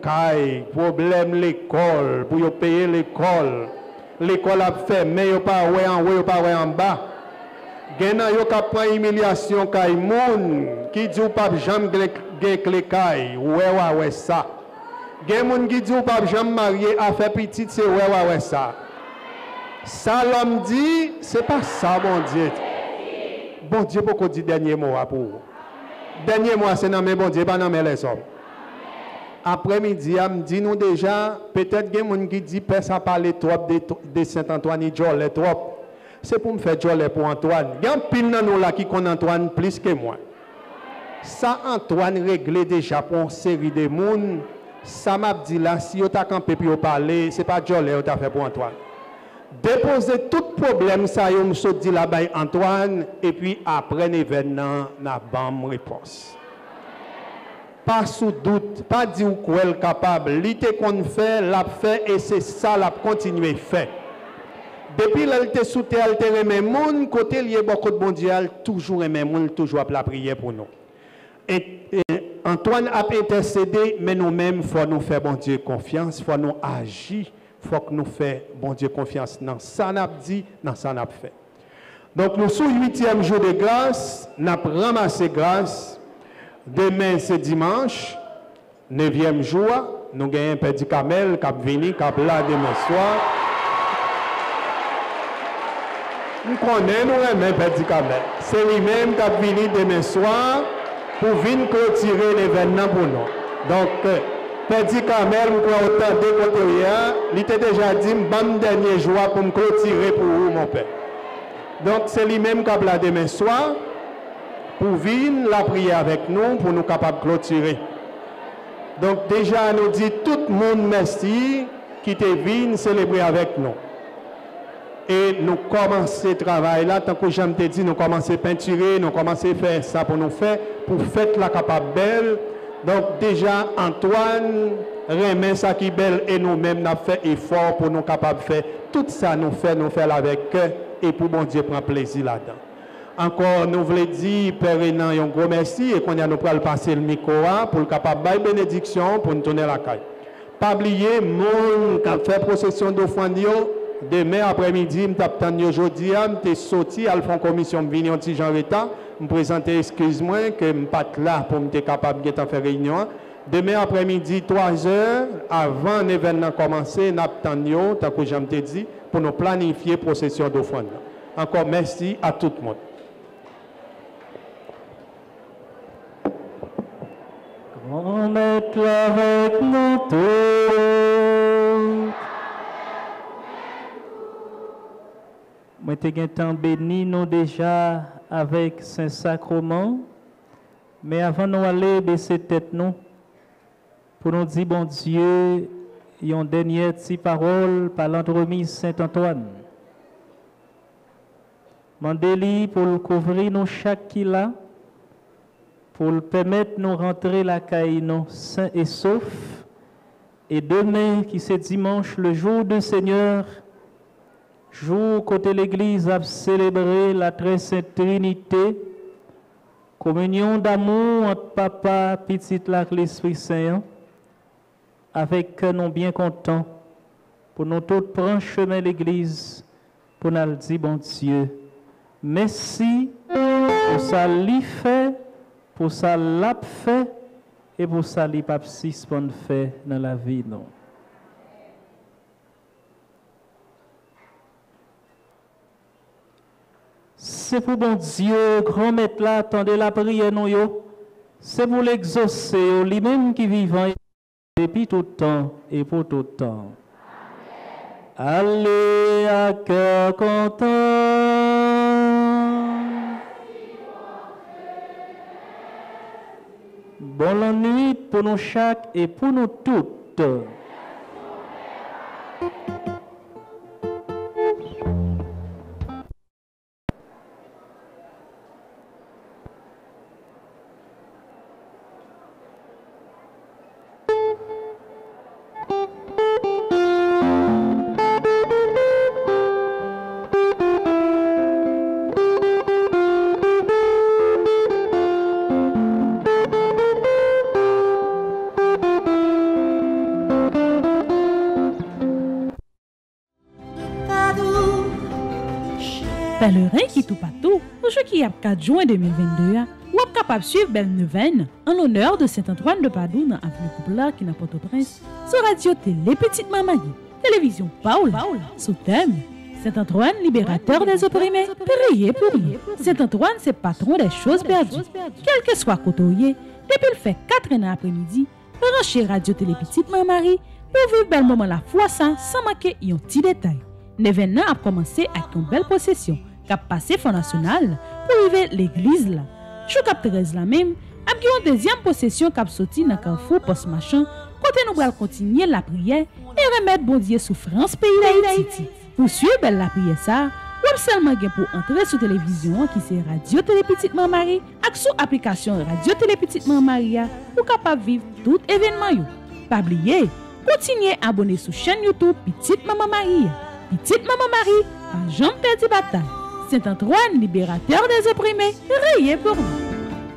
problème l'école, pour payer l'école. L'école a fermé, ils pas ouais en haut, pas en bas. Gen nan yo ka pran humiliation kay moun qui dit ou pas jam gen kle kay, ouais ouais ouais ça. Gen moun qui dit ou pas jam marié a petite c'est ouais ouais ouais ça. Ça l'homme dit, c'est pas ça bon Dieu. Bon Dieu pourquoi dit dernier mot pour vous? Dernier mot c'est dans mes bon Dieu pas dans mes les hommes. Après-midi, me dit nous déjà, peut-être gen moun qui dit père ça parler trop de, de Saint-Antoine et Joel trop c'est pour me faire jolie pour Antoine. Il y a un pile dans nous là qui connaît Antoine plus que moi. Ça, Antoine réglé déjà pour une série de monde. Ça m'a dit là, si vous avez campé puis vous parlez, ce n'est pas jolie que vous fait pour Antoine. Déposer tout problème, ça, vous me dit là-bas Antoine, et puis après l'événement, n'a pas réponse. Pas sous doute, pas dire qu'elle est capable. L'idée qu'on fait, l'a fait, et c'est ça, l'a continué faire. Depuis qu'elle était sous terre, elle était monde, côté beaucoup de bon Dieu, toujours aimé monde, toujours la prière pour nous. Et, Antoine a intercédé, mais nous-mêmes, il faut nous faire bon Dieu confiance, il faut nous agir, fok nou fè, bon Diyo, konfians nan sa nap di, nan sa nap fè. Donk nou sou 8èm jou de grâs, nap ramase grâs, demè se dimanche, 9èm joua, nou genyen pedi kamel, kap vini, kap la demè soa. Nou konen nou remen pedi kamel. Se li men kap vini demè soa, pou vin klotire l'evènman pou nou. Donk, Petit Camel, nous pouvons autant de côté il était déjà dit, bon dernier jour pour me clôturer pour vous, mon père. Donc, c'est lui-même qui a demain soir pour venir la prier avec nous, pour nous capables de clôturer. Donc, déjà, nous dit tout le monde merci qui est venu célébrer avec nous. Et nous commençons le travail là, tant que j'aime te dit, nous commençons à peinturer, nous commençons à faire ça pour nous faire, pour faire la capable belle. Donc déjà, Antoine est belle et nous-mêmes, nous fait effort pour nous capables de faire. Tout ça, nous fait, nous faire avec cœur et pour bon Dieu prendre plaisir là-dedans. Encore, nous voulons dire, Père Renan, un gros merci et qu'on a nous passer le micro pour le capable de bénédiction pour nous tourner la caille. Pas oublier, monde qui a fait procession d'offrande, Demain après-midi, je aujourd'hui, je suis sorti à la commission Jean Reta, me présenter, excuse-moi, que je ne pas là pour être capable de faire réunion. Demain après-midi, 3 heures, avant l'événement commencer, nous tant que j'aime dit, pour nous planifier la procession d'offrande. Encore merci à tout le monde. Grand avec nous béni déjà avec Saint-Sacrement. Mais avant nous aller baisser tête nous, pour nous dire, bon Dieu, une dernière petite parole par l'entremise Saint-Antoine. Mandeli pour le couvrir nous chaque qui là, pour le permettre nous rentrer la caille nous sains et saufs. Et demain, qui c'est dimanche, le jour du Seigneur, jour côté l'Église a célébré la très sainte Trinité, communion d'amour entre papa, petite la l'Esprit Saint, avec nous bien contents. Pour nous tous prendre chemin l'Église pour nous dire bon Dieu, merci pour ça lui fait, pour ça l'a fait et pour ça lui pas fait dans la vie non. C'est pour bon Dieu, grand maître là, attendez la prière, non yo. C'est pour l'exaucer, lui-même qui vivant depuis tout temps et pour tout temps. Allez à cœur content. Bonne nuit pour nous chaque et pour nous toutes. Pèlerin qui tout partout, aujourd'hui 4 juin 2022, ou êtes capable de suivre Belle Neuvaine en l'honneur de Saint-Antoine de Padoue dans Avenue Poupla qui n'a pas au prince sur Radio Télé Petite Maman Télévision Paul, sous thème Saint-Antoine, libérateur des opprimés, priez pour nous. Saint-Antoine, c'est patron des choses perdues. Quel que soit côtoyé, depuis le fait 4 ans après-midi, branchez Radio Télé Petite Marie pour vivre bel moment la foi sans manquer un petit détail. L'événement a commencé avec une belle procession kap pase Fonasyonal pou rive l'egliz la. Chou kap 13 la mem, ap gyon dezyam posesyon kap soti nan kanfou pos machan kote nou bral kontinye la priye e remet bondye soufrans peyi la ititi. Pou sye bel la priye sa, wap selman gen pou antre sou televizyon ki se Radio Telepetitman Mari ak sou aplikasyon Radio Telepetitman Maria pou kapap viv tout evenman yo. Pabliye, kontinye abone sou chen Youtube Petit Maman Marie. Petit Maman Marie, pa jom perdi batal. Saint-Antoine, libérateur des opprimés, riez pour nous.